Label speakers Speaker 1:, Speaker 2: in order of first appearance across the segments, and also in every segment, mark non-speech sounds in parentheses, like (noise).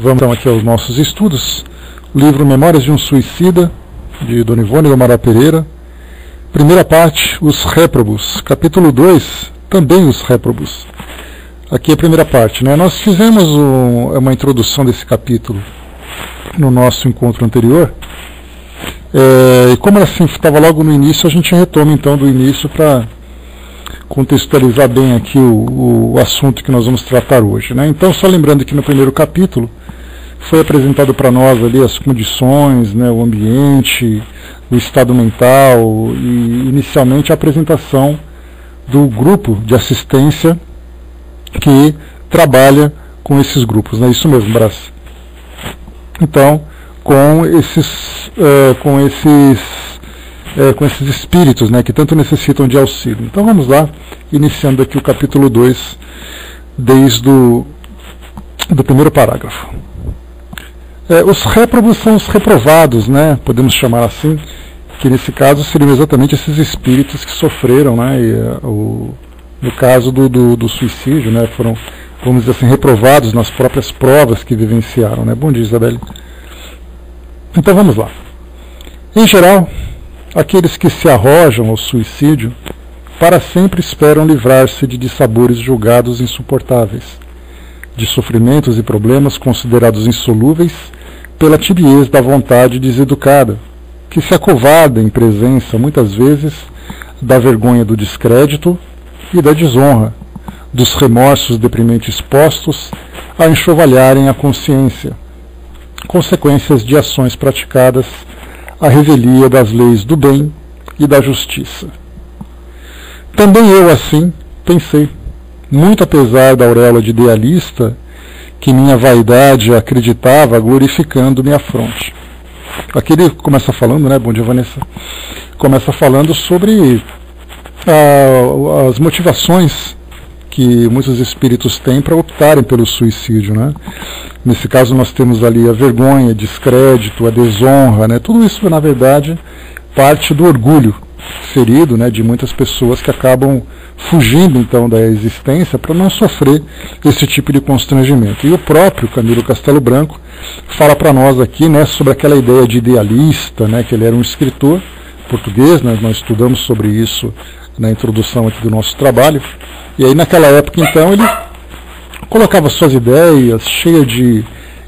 Speaker 1: Vamos então aqui aos nossos estudos. Livro Memórias de um Suicida, de Dona Ivone do Amaral Pereira. Primeira parte, Os Réprobos. Capítulo 2, também os Réprobos. Aqui é a primeira parte. Né? Nós fizemos um, uma introdução desse capítulo no nosso encontro anterior. É, e como assim estava logo no início, a gente retoma então do início para contextualizar bem aqui o, o, assunto que nós vamos tratar hoje. Né? Então, só lembrando que no primeiro capítulo foi apresentado para nós ali as condições, né, o ambiente, o estado mental e inicialmente a apresentação do grupo de assistência que trabalha com esses grupos. Né? Isso mesmo, Brás. Então, com esses, uh, com esses é, com esses espíritos né, que tanto necessitam de auxílio. Então vamos lá, iniciando aqui o capítulo 2, desde o do primeiro parágrafo. É, os réprobos são os reprovados, né, podemos chamar assim, que nesse caso seriam exatamente esses espíritos que sofreram, né, e, uh, o, no caso do, do, do, suicídio, né, foram, vamos dizer assim, reprovados nas próprias provas que vivenciaram. Né? Bom dia, Isabelle. Então vamos lá. Em geral, Aqueles que se arrojam ao suicídio para sempre esperam livrar-se de dissabores julgados insuportáveis, de sofrimentos e problemas considerados insolúveis pela tibiez da vontade deseducada, que se acovarda em presença, muitas vezes, da vergonha do descrédito e da desonra, dos remorsos deprimentes postos a enxovalharem a consciência, consequências de ações praticadas a revelia das leis do bem e da justiça. Também eu, assim, pensei, muito apesar da auréola de idealista que minha vaidade acreditava glorificando minha fronte. Aqui ele começa falando, né? Bom dia, Vanessa. Começa falando sobre ah, as motivações que muitos espíritos têm para optarem pelo suicídio, né? Nesse caso nós temos ali a vergonha, descrédito, a desonra, né? Tudo isso na verdade parte do orgulho ferido, né, de muitas pessoas que acabam fugindo então da existência para não sofrer esse tipo de constrangimento. E o próprio Camilo Castelo Branco fala para nós aqui, né, sobre aquela ideia de idealista, né, que ele era um escritor português, né, nós estudamos sobre isso na introdução aqui do nosso trabalho. E aí naquela época então ele colocava suas ideias, cheia de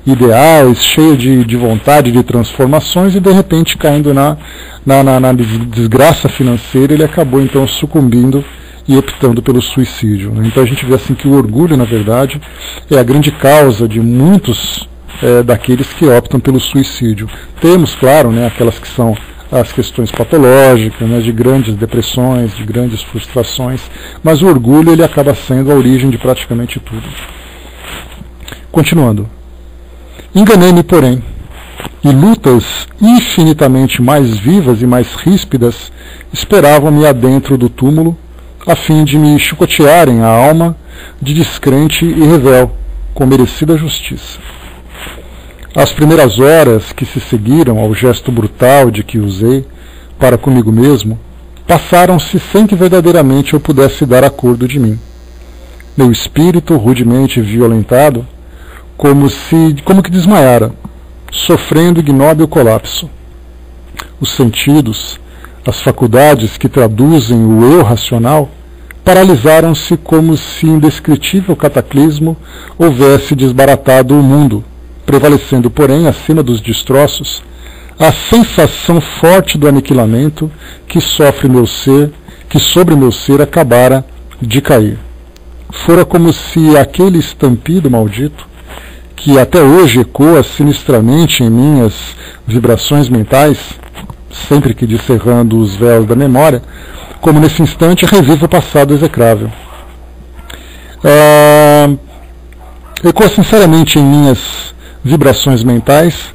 Speaker 1: ideais, cheia de, de vontade de transformações e de repente caindo na, na, na, na desgraça financeira, ele acabou então sucumbindo e optando pelo suicídio. Né? Então a gente vê assim que o orgulho, na verdade, é a grande causa de muitos é, daqueles que optam pelo suicídio. Temos, claro, né, aquelas que são as questões patológicas, né, de grandes depressões, de grandes frustrações, mas o orgulho ele acaba sendo a origem de praticamente tudo. Continuando. Enganei-me, porém, e lutas infinitamente mais vivas e mais ríspidas esperavam-me adentro do túmulo, a fim de me chicotearem a alma de descrente e revel, com merecida justiça. As primeiras horas que se seguiram ao gesto brutal de que usei para comigo mesmo passaram-se sem que verdadeiramente eu pudesse dar acordo de mim. Meu espírito, rudemente violentado, como se como que desmaiara, sofrendo ignóbil colapso. Os sentidos, as faculdades que traduzem o eu racional, paralisaram-se como se indescritível cataclismo houvesse desbaratado o mundo prevalecendo, porém, acima dos destroços, a sensação forte do aniquilamento que sofre meu ser, que sobre meu ser acabara de cair. Fora como se aquele estampido maldito, que até hoje ecoa sinistramente em minhas vibrações mentais, sempre que descerrando os véus da memória, como nesse instante reviva o passado execrável. Ah, ecoa sinceramente em minhas vibrações mentais,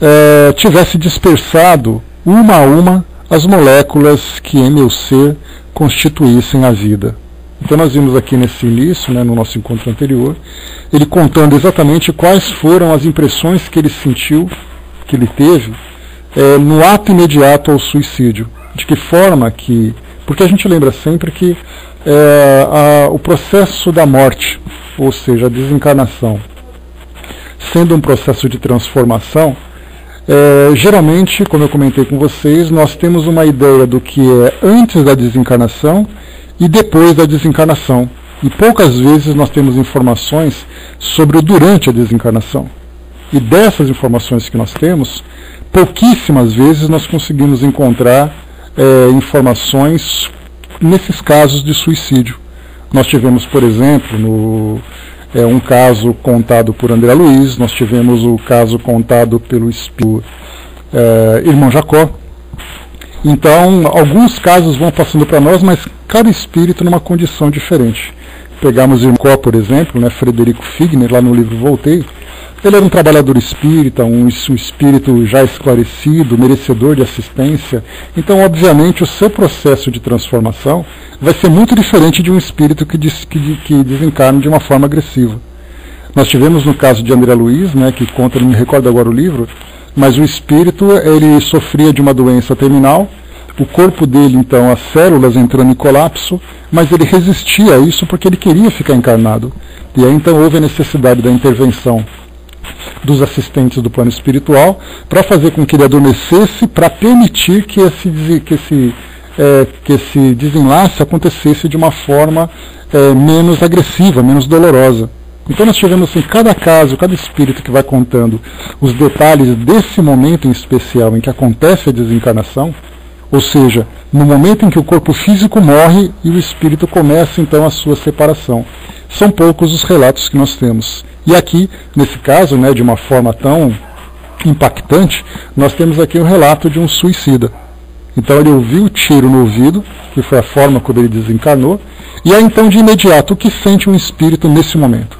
Speaker 1: é, tivesse dispersado uma a uma as moléculas que em meu ser constituíssem a vida. Então nós vimos aqui nesse início, né, no nosso encontro anterior, ele contando exatamente quais foram as impressões que ele sentiu, que ele teve, é, no ato imediato ao suicídio. De que forma que. Porque a gente lembra sempre que é, a, o processo da morte, ou seja, a desencarnação, sendo um processo de transformação, é, geralmente, como eu comentei com vocês, nós temos uma ideia do que é antes da desencarnação e depois da desencarnação. E poucas vezes nós temos informações sobre o durante a desencarnação. E dessas informações que nós temos, pouquíssimas vezes nós conseguimos encontrar é, informações nesses casos de suicídio. Nós tivemos, por exemplo, no, é, um caso contado por André Luiz, nós tivemos o caso contado pelo espírito, é, irmão Jacó. Então, alguns casos vão passando para nós, mas cada espírito numa condição diferente. Pegamos Jacó, por exemplo, né, Frederico Figner, lá no livro Voltei, ele era um trabalhador espírita, um, um, espírito já esclarecido, merecedor de assistência. Então, obviamente, o seu processo de transformação vai ser muito diferente de um espírito que, que, que desencarna de uma forma agressiva. Nós tivemos no caso de André Luiz, né, que conta, não me recordo agora o livro, mas o espírito ele sofria de uma doença terminal, o corpo dele, então, as células entrando em colapso, mas ele resistia a isso porque ele queria ficar encarnado. E aí então houve a necessidade da intervenção dos assistentes do plano espiritual para fazer com que ele adormecesse, para permitir que esse, que, esse, é, que esse desenlace acontecesse de uma forma é, menos agressiva, menos dolorosa. Então nós tivemos assim, cada caso, cada espírito que vai contando os detalhes desse momento em especial em que acontece a desencarnação, ou seja, no momento em que o corpo físico morre e o espírito começa então a sua separação. São poucos os relatos que nós temos. E aqui, nesse caso, né, de uma forma tão impactante, nós temos aqui um relato de um suicida. Então ele ouviu o tiro no ouvido, que foi a forma como ele desencarnou, e aí então de imediato o que sente um espírito nesse momento.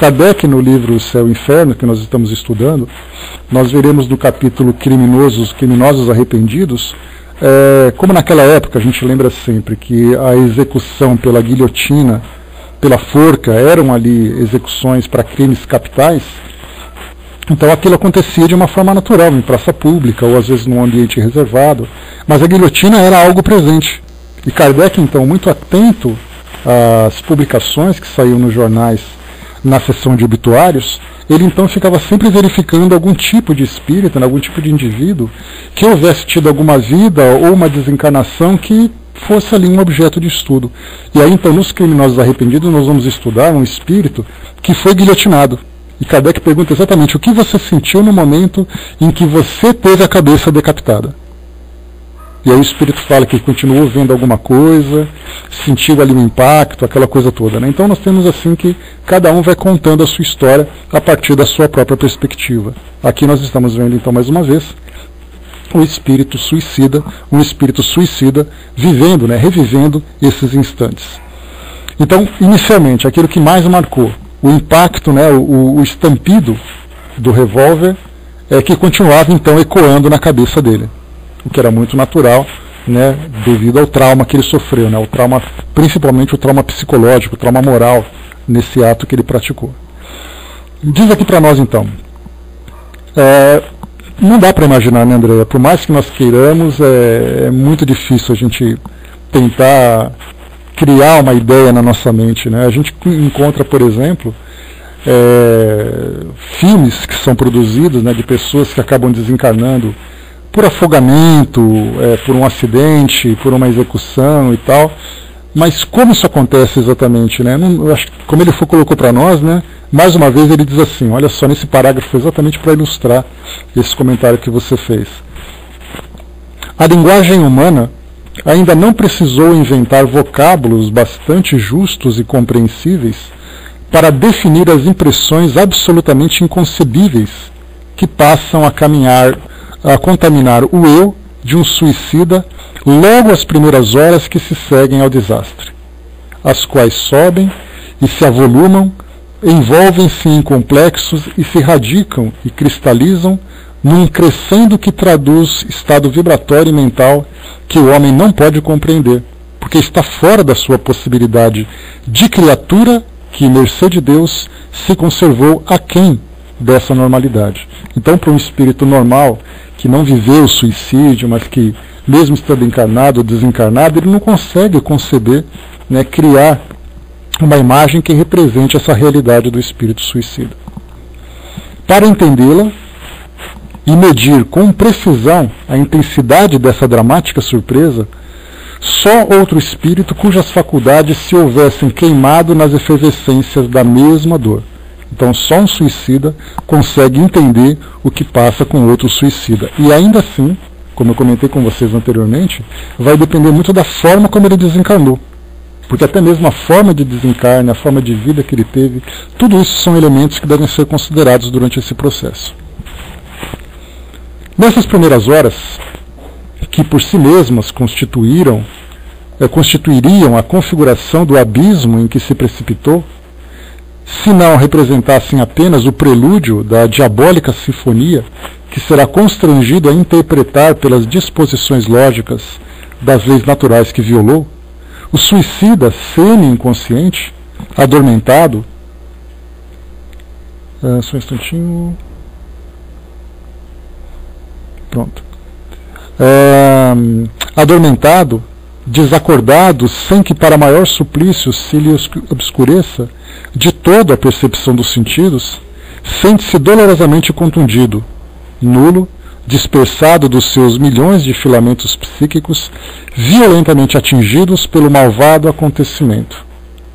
Speaker 1: Kardec, no livro O Céu e o Inferno, que nós estamos estudando, nós veremos no capítulo Criminosos, Criminosos Arrependidos, é, como naquela época a gente lembra sempre que a execução pela guilhotina pela forca, eram ali execuções para crimes capitais, então aquilo acontecia de uma forma natural, em praça pública ou às vezes num ambiente reservado, mas a guilhotina era algo presente. E Kardec, então, muito atento às publicações que saíam nos jornais na seção de obituários, ele então ficava sempre verificando algum tipo de espírito, algum tipo de indivíduo que houvesse tido alguma vida ou uma desencarnação que fosse ali um objeto de estudo. E aí, então, nos criminosos arrependidos, nós vamos estudar um espírito que foi guilhotinado. E Kardec pergunta exatamente o que você sentiu no momento em que você teve a cabeça decapitada. E aí o espírito fala que continuou vendo alguma coisa, sentiu ali um impacto, aquela coisa toda. Né? Então nós temos assim que cada um vai contando a sua história a partir da sua própria perspectiva. Aqui nós estamos vendo então mais uma vez o espírito suicida, um espírito suicida vivendo, né, revivendo esses instantes. Então, inicialmente, aquilo que mais marcou, o impacto, né, o, o estampido do revólver, é que continuava então ecoando na cabeça dele, o que era muito natural, né, devido ao trauma que ele sofreu, né, o trauma, principalmente o trauma psicológico, o trauma moral nesse ato que ele praticou. Diz aqui para nós então, é, não dá para imaginar, né, Andréia? Por mais que nós queiramos, é, é, muito difícil a gente tentar criar uma ideia na nossa mente. Né? A gente encontra, por exemplo, é, filmes que são produzidos né, de pessoas que acabam desencarnando por afogamento, é, por um acidente, por uma execução e tal. Mas como isso acontece exatamente? Né? Não, acho, como ele colocou para nós, né? mais uma vez ele diz assim, olha só, nesse parágrafo exatamente para ilustrar esse comentário que você fez. A linguagem humana ainda não precisou inventar vocábulos bastante justos e compreensíveis para definir as impressões absolutamente inconcebíveis que passam a caminhar, a contaminar o eu de um suicida logo às primeiras horas que se seguem ao desastre, as quais sobem e se avolumam envolvem-se em complexos e se radicam e cristalizam num crescendo que traduz estado vibratório e mental que o homem não pode compreender, porque está fora da sua possibilidade de criatura que, mercê de Deus, se conservou aquém dessa normalidade. Então, para um espírito normal, que não viveu o suicídio, mas que, mesmo estando encarnado ou desencarnado, ele não consegue conceber, né, criar uma imagem que represente essa realidade do espírito suicida. Para entendê-la e medir com precisão a intensidade dessa dramática surpresa, só outro espírito cujas faculdades se houvessem queimado nas efervescências da mesma dor. Então, só um suicida consegue entender o que passa com outro suicida. E ainda assim, como eu comentei com vocês anteriormente, vai depender muito da forma como ele desencarnou. Porque até mesmo a forma de desencarne, a forma de vida que ele teve, tudo isso são elementos que devem ser considerados durante esse processo. Nessas primeiras horas, que por si mesmas constituíram, é, constituiriam a configuração do abismo em que se precipitou, se não representassem apenas o prelúdio da diabólica sinfonia que será constrangido a interpretar pelas disposições lógicas das leis naturais que violou, o suicida semi-inconsciente, adormentado. Uh, só um instantinho. Pronto. Uh, adormentado, desacordado, sem que para maior suplício se lhe obscureça de todo a percepção dos sentidos, sente-se dolorosamente contundido, nulo, dispersado dos seus milhões de filamentos psíquicos, violentamente atingidos pelo malvado acontecimento.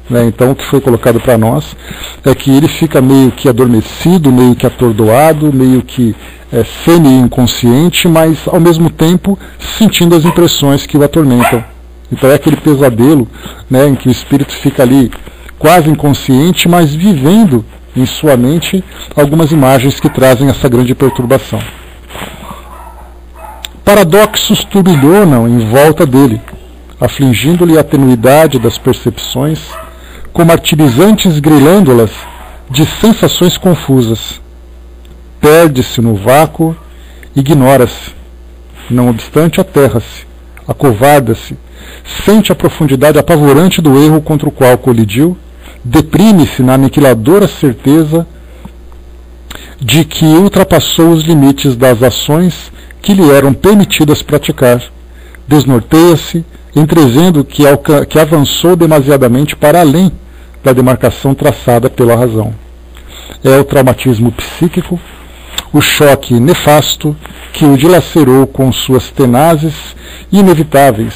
Speaker 1: Né? Então, o que foi colocado para nós é que ele fica meio que adormecido, meio que atordoado, meio que é, semi-inconsciente, mas ao mesmo tempo sentindo as impressões que o atormentam. Então, é aquele pesadelo né, em que o espírito fica ali quase inconsciente, mas vivendo em sua mente algumas imagens que trazem essa grande perturbação. Paradoxos turbilhonam em volta dele, afligindo-lhe a tenuidade das percepções, como martirizantes grilando-las de sensações confusas. Perde-se no vácuo, ignora-se. Não obstante, aterra-se, acovarda-se, sente a profundidade apavorante do erro contra o qual colidiu, deprime-se na aniquiladora certeza de que ultrapassou os limites das ações que lhe eram permitidas praticar. Desnorteia-se, entrevendo que, que avançou demasiadamente para além da demarcação traçada pela razão. É o traumatismo psíquico, o choque nefasto que o dilacerou com suas tenazes e inevitáveis,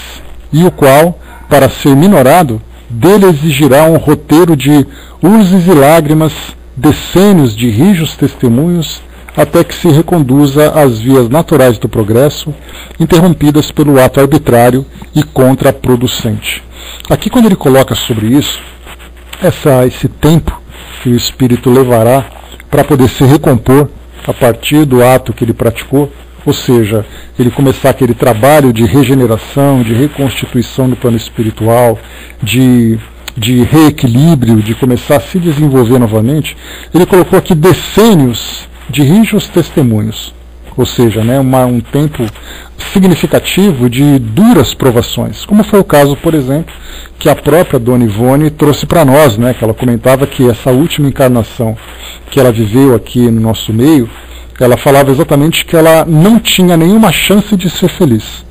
Speaker 1: e o qual, para ser minorado, dele exigirá um roteiro de urzes e lágrimas, decênios de rijos testemunhos até que se reconduza às vias naturais do progresso, interrompidas pelo ato arbitrário e contraproducente. Aqui, quando ele coloca sobre isso, essa, esse tempo que o espírito levará para poder se recompor a partir do ato que ele praticou, ou seja, ele começar aquele trabalho de regeneração, de reconstituição no plano espiritual, de, de reequilíbrio, de começar a se desenvolver novamente, ele colocou aqui decênios de rijos testemunhos, ou seja, né, uma, um tempo significativo de duras provações, como foi o caso, por exemplo, que a própria Dona Ivone trouxe para nós, né, que ela comentava que essa última encarnação que ela viveu aqui no nosso meio, ela falava exatamente que ela não tinha nenhuma chance de ser feliz.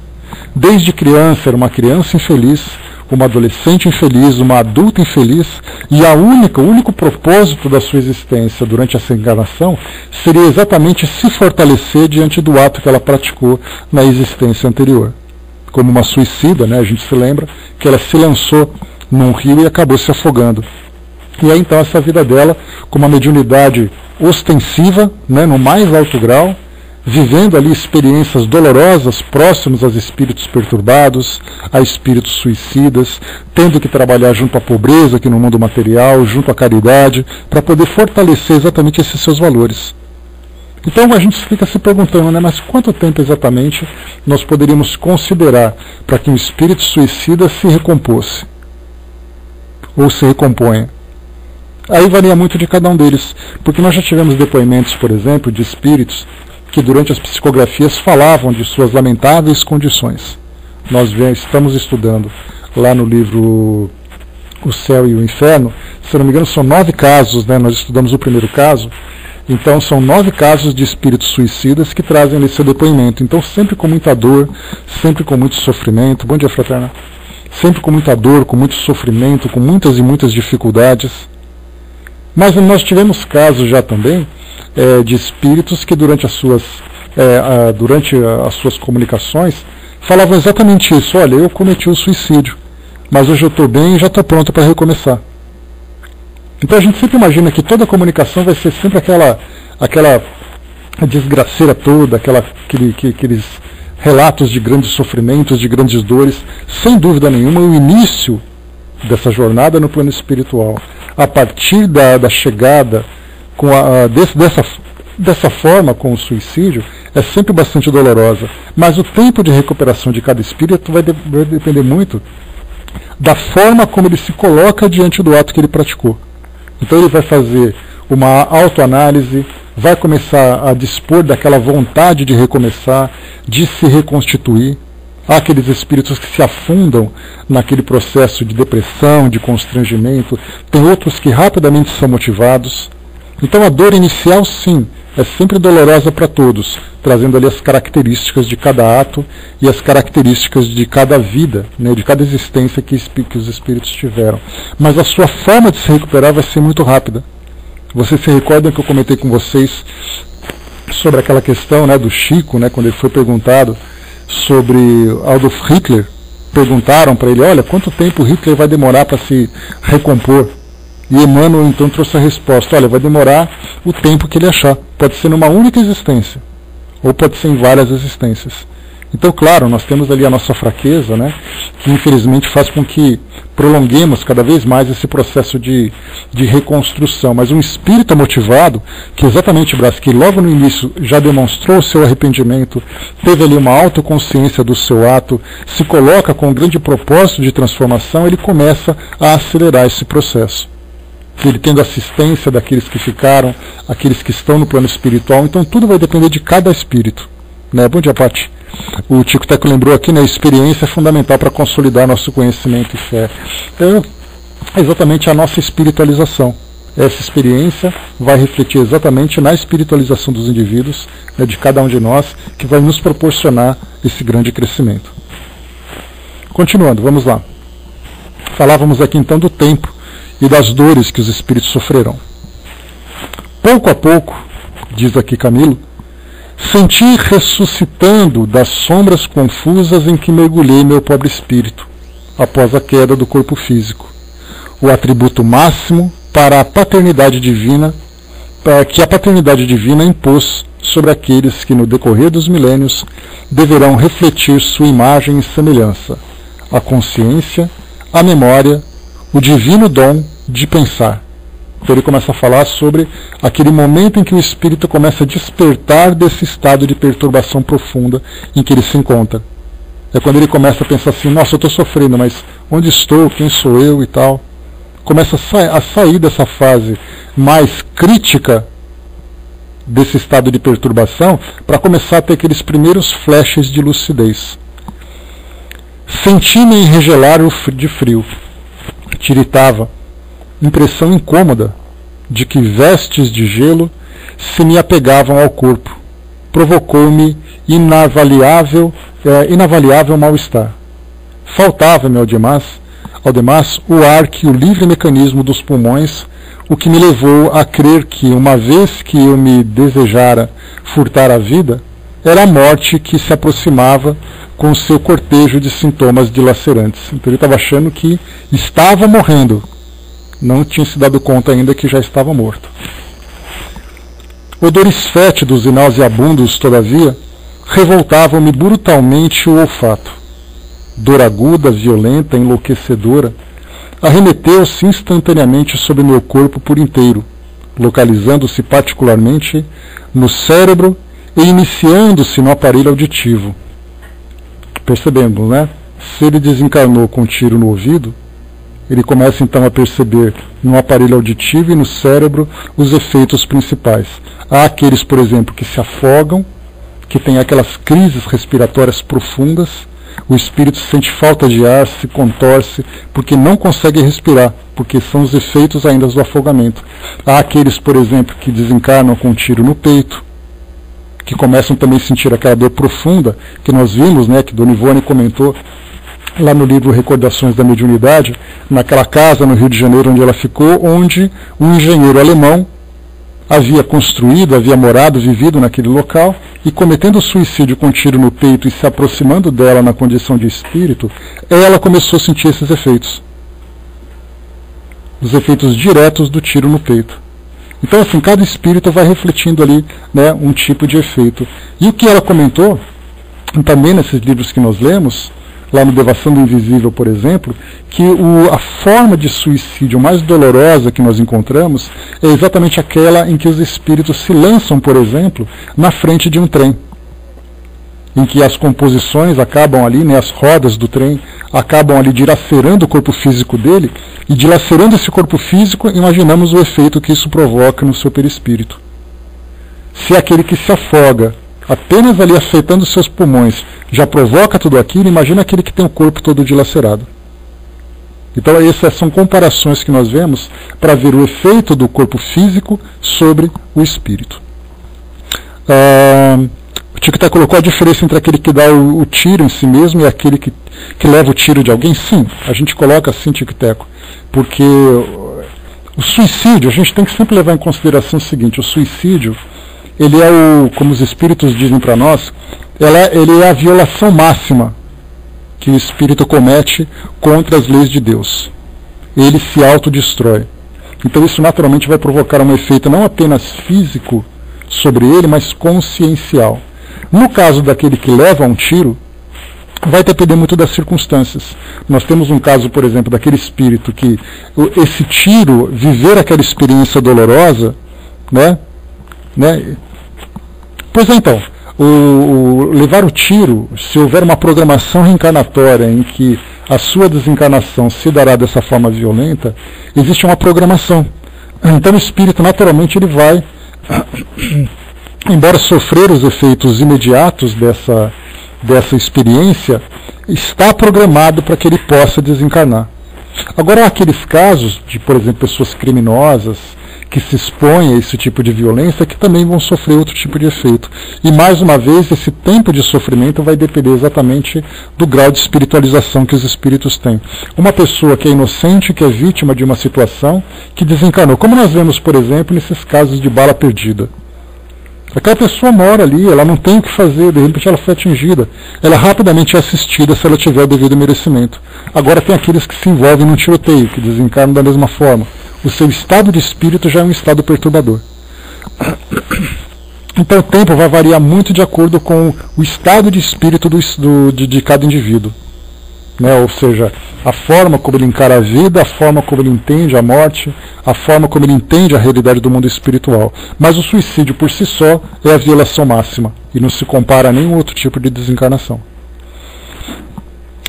Speaker 1: Desde criança era uma criança infeliz, uma adolescente infeliz, uma adulta infeliz, e a única, o único propósito da sua existência durante essa encarnação seria exatamente se fortalecer diante do ato que ela praticou na existência anterior. Como uma suicida, né, a gente se lembra que ela se lançou num rio e acabou se afogando. E aí então essa vida dela, com uma mediunidade ostensiva, né, no mais alto grau, vivendo ali experiências dolorosas próximas aos espíritos perturbados, a espíritos suicidas, tendo que trabalhar junto à pobreza aqui no mundo material, junto à caridade, para poder fortalecer exatamente esses seus valores. Então a gente fica se perguntando, né, mas quanto tempo exatamente nós poderíamos considerar para que um espírito suicida se recompôsse? Ou se recomponha? Aí varia muito de cada um deles, porque nós já tivemos depoimentos, por exemplo, de espíritos que durante as psicografias falavam de suas lamentáveis condições. Nós estamos estudando lá no livro O Céu e o Inferno, se não me engano são nove casos, né? nós estudamos o primeiro caso, então são nove casos de espíritos suicidas que trazem esse depoimento. Então sempre com muita dor, sempre com muito sofrimento. Bom dia, fraterna. Sempre com muita dor, com muito sofrimento, com muitas e muitas dificuldades Mas nós tivemos casos já também é, de espíritos que durante as suas, é, a, durante as suas comunicações falavam exatamente isso. Olha, eu cometi o um suicídio, mas hoje eu estou bem e já estou pronto para recomeçar. Então a gente sempre imagina que toda comunicação vai ser sempre aquela, aquela desgraceira toda, aquela, aquele, aqueles relatos de grandes sofrimentos, de grandes dores. Sem dúvida nenhuma, o início dessa jornada no plano espiritual, a partir da, da chegada com a, desse, dessa, dessa forma com o suicídio, é sempre bastante dolorosa. Mas o tempo de recuperação de cada espírito vai, de, vai depender muito da forma como ele se coloca diante do ato que ele praticou. Então ele vai fazer uma autoanálise, vai começar a dispor daquela vontade de recomeçar, de se reconstituir. Há aqueles espíritos que se afundam naquele processo de depressão, de constrangimento. Tem outros que rapidamente são motivados. Então a dor inicial, sim, é sempre dolorosa para todos, trazendo ali as características de cada ato e as características de cada vida, né, de cada existência que, que os espíritos tiveram. Mas a sua forma de se recuperar vai ser muito rápida. Vocês se recordam que eu comentei com vocês sobre aquela questão né, do Chico, né, quando ele foi perguntado sobre Adolf Hitler? Perguntaram para ele: olha, quanto tempo Hitler vai demorar para se recompor? E Emmanuel então trouxe a resposta: olha, vai demorar o tempo que ele achar. Pode ser numa única existência, ou pode ser em várias existências. Então, claro, nós temos ali a nossa fraqueza, né, que infelizmente faz com que prolonguemos cada vez mais esse processo de, de reconstrução. Mas um espírito motivado, que exatamente, Brás, que logo no início já demonstrou o seu arrependimento, teve ali uma autoconsciência do seu ato, se coloca com um grande propósito de transformação, ele começa a acelerar esse processo ele tendo assistência daqueles que ficaram, aqueles que estão no plano espiritual. Então tudo vai depender de cada espírito. Né? Bom dia, Pati. O Tico Teco lembrou aqui, né, experiência é fundamental para consolidar nosso conhecimento e fé. Então, é exatamente a nossa espiritualização. Essa experiência vai refletir exatamente na espiritualização dos indivíduos, né, de cada um de nós, que vai nos proporcionar esse grande crescimento. Continuando, vamos lá. Falávamos aqui então do tempo e das dores que os espíritos sofrerão. Pouco a pouco, diz aqui Camilo, senti ressuscitando das sombras confusas em que mergulhei meu pobre espírito, após a queda do corpo físico, o atributo máximo para a paternidade divina, para que a paternidade divina impôs sobre aqueles que no decorrer dos milênios deverão refletir sua imagem e semelhança, a consciência, a memória o divino dom de pensar. Então ele começa a falar sobre aquele momento em que o espírito começa a despertar desse estado de perturbação profunda em que ele se encontra. É quando ele começa a pensar assim: nossa, eu estou sofrendo, mas onde estou? Quem sou eu e tal? Começa a, sa a sair dessa fase mais crítica desse estado de perturbação para começar a ter aqueles primeiros flashes de lucidez. Senti-me enregelar de frio tiritava, impressão incômoda de que vestes de gelo se me apegavam ao corpo. Provocou-me inavaliável, é, inavaliável mal-estar. Faltava-me ao demais, ao demais o ar que o livre mecanismo dos pulmões, o que me levou a crer que, uma vez que eu me desejara furtar a vida, era a morte que se aproximava com seu cortejo de sintomas dilacerantes. Então ele estava achando que estava morrendo. Não tinha se dado conta ainda que já estava morto. Odores fétidos e nauseabundos, todavia, revoltavam-me brutalmente o olfato. Dor aguda, violenta, enlouquecedora, arremeteu-se instantaneamente sobre meu corpo por inteiro, localizando-se particularmente no cérebro e iniciando-se no aparelho auditivo percebemos, né? Se ele desencarnou com um tiro no ouvido, ele começa então a perceber no aparelho auditivo e no cérebro os efeitos principais. Há aqueles, por exemplo, que se afogam, que têm aquelas crises respiratórias profundas, o espírito sente falta de ar, se contorce, porque não consegue respirar, porque são os efeitos ainda do afogamento. Há aqueles, por exemplo, que desencarnam com um tiro no peito, que começam também a sentir aquela dor profunda que nós vimos, né, que Dona Ivone comentou lá no livro Recordações da Mediunidade, naquela casa no Rio de Janeiro onde ela ficou, onde um engenheiro alemão havia construído, havia morado, vivido naquele local, e cometendo suicídio com um tiro no peito e se aproximando dela na condição de espírito, ela começou a sentir esses efeitos. Os efeitos diretos do tiro no peito. Então, assim, cada espírito vai refletindo ali né, um tipo de efeito. E o que ela comentou, também nesses livros que nós lemos, lá no Devação do Invisível, por exemplo, que o, a forma de suicídio mais dolorosa que nós encontramos é exatamente aquela em que os espíritos se lançam, por exemplo, na frente de um trem. Em que as composições acabam ali, né, as rodas do trem acabam ali dilacerando o corpo físico dele, e dilacerando esse corpo físico, imaginamos o efeito que isso provoca no seu perispírito. Se é aquele que se afoga apenas ali afetando seus pulmões já provoca tudo aquilo, imagina aquele que tem o corpo todo dilacerado. Então essas são comparações que nós vemos para ver o efeito do corpo físico sobre o espírito. Ah, o Tiquité colocou a diferença entre aquele que dá o, o, tiro em si mesmo e aquele que, que leva o tiro de alguém. Sim, a gente coloca assim, Tiquiteco, porque o suicídio, a gente tem que sempre levar em consideração o seguinte, o suicídio ele é o, como os espíritos dizem para nós, ela, ele é a violação máxima que o espírito comete contra as leis de Deus. Ele se autodestrói. Então isso naturalmente vai provocar um efeito não apenas físico sobre ele, mas consciencial. No caso daquele que leva um tiro, vai depender muito das circunstâncias. Nós temos um caso, por exemplo, daquele espírito que esse tiro, viver aquela experiência dolorosa, né, né, Pois é, então, o, o, levar o tiro, se houver uma programação reencarnatória em que a sua desencarnação se dará dessa forma violenta, existe uma programação. Então o espírito naturalmente ele vai, (clears throat) embora sofrer os efeitos imediatos dessa, dessa experiência, está programado para que ele possa desencarnar. Agora, há aqueles casos de, por exemplo, pessoas criminosas, que se expõem a esse tipo de violência que também vão sofrer outro tipo de efeito. E mais uma vez, esse tempo de sofrimento vai depender exatamente do grau de espiritualização que os espíritos têm. Uma pessoa que é inocente, que é vítima de uma situação, que desencarnou, como nós vemos, por exemplo, nesses casos de bala perdida. Aquela pessoa mora ali, ela não tem o que fazer, de repente ela foi atingida. Ela rapidamente é assistida se ela tiver o devido merecimento. Agora tem aqueles que se envolvem num tiroteio, que desencarnam da mesma forma o seu estado de espírito já é um estado perturbador. (clears throat) Então o tempo vai variar muito de acordo com o estado de espírito do, do, de, de, cada indivíduo. Né? Ou seja, a forma como ele encara a vida, a forma como ele entende a morte, a forma como ele entende a realidade do mundo espiritual. Mas o suicídio por si só é a violação máxima e não se compara a nenhum outro tipo de desencarnação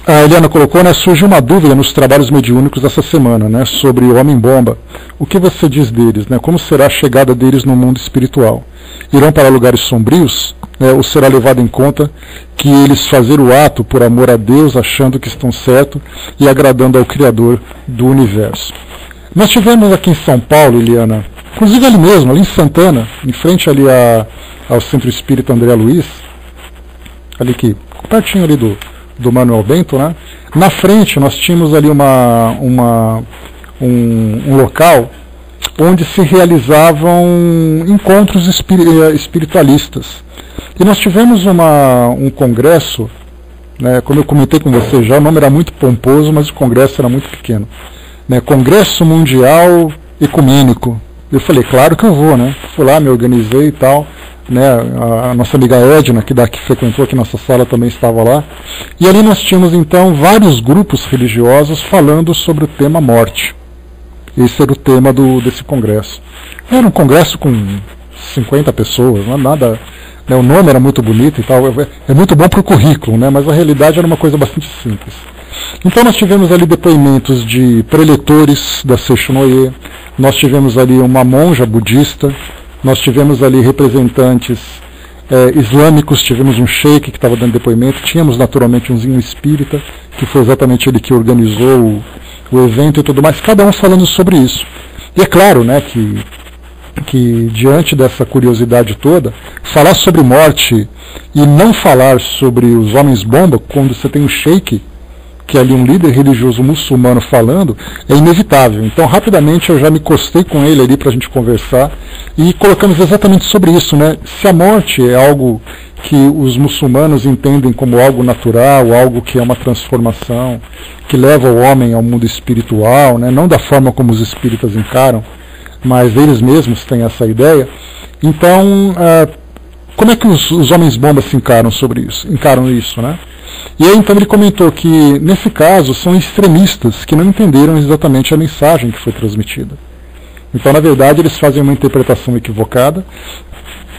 Speaker 1: a Eliana colocou, né, surge uma dúvida nos trabalhos mediúnicos dessa semana, né, sobre o homem-bomba. O que você diz deles? Né, como será a chegada deles no mundo espiritual? Irão para lugares sombrios? Né, ou será levado em conta que eles fazer o ato por amor a Deus, achando que estão certo e agradando ao Criador do universo? Nós tivemos aqui em São Paulo, Eliana, inclusive ali mesmo, ali em Santana, em frente ali a, ao Centro Espírita André Luiz, ali que, pertinho ali do, do Manuel Bento, né? Na frente nós tínhamos ali uma, uma, um, um local onde se realizavam encontros eh, espiritualistas. E nós tivemos uma, um congresso, né, como eu comentei com você já, o nome era muito pomposo, mas o congresso era muito pequeno. Né, Congresso Mundial Ecumênico. Eu falei, claro que eu vou, né? Fui lá, me organizei e tal né, a, nossa amiga Edna, que daqui frequentou aqui nossa sala, também estava lá. E ali nós tínhamos então vários grupos religiosos falando sobre o tema morte. Esse era o tema do, desse congresso. Era um congresso com 50 pessoas, não é nada. Né, o nome era muito bonito e tal. É, é muito bom para o currículo, né, mas a realidade era uma coisa bastante simples. Então nós tivemos ali depoimentos de preletores da Seishonoye, nós tivemos ali uma monja budista, nós tivemos ali representantes é, islâmicos, tivemos um sheik que estava dando depoimento, tínhamos naturalmente umzinho espírita, que foi exatamente ele que organizou o, o evento e tudo mais, cada um falando sobre isso. E é claro né, que, que, diante dessa curiosidade toda, falar sobre morte e não falar sobre os homens bomba, quando você tem um sheik que ali um líder religioso muçulmano falando, é inevitável. Então, rapidamente eu já me costei com ele ali para a gente conversar e colocamos exatamente sobre isso, né? Se a morte é algo que os muçulmanos entendem como algo natural, algo que é uma transformação, que leva o homem ao mundo espiritual, né? não da forma como os espíritas encaram, mas eles mesmos têm essa ideia. Então, uh, como é que os, os homens bombas se encaram sobre isso? Encaram isso, né? E aí então ele comentou que, nesse caso, são extremistas que não entenderam exatamente a mensagem que foi transmitida. Então, na verdade, eles fazem uma interpretação equivocada,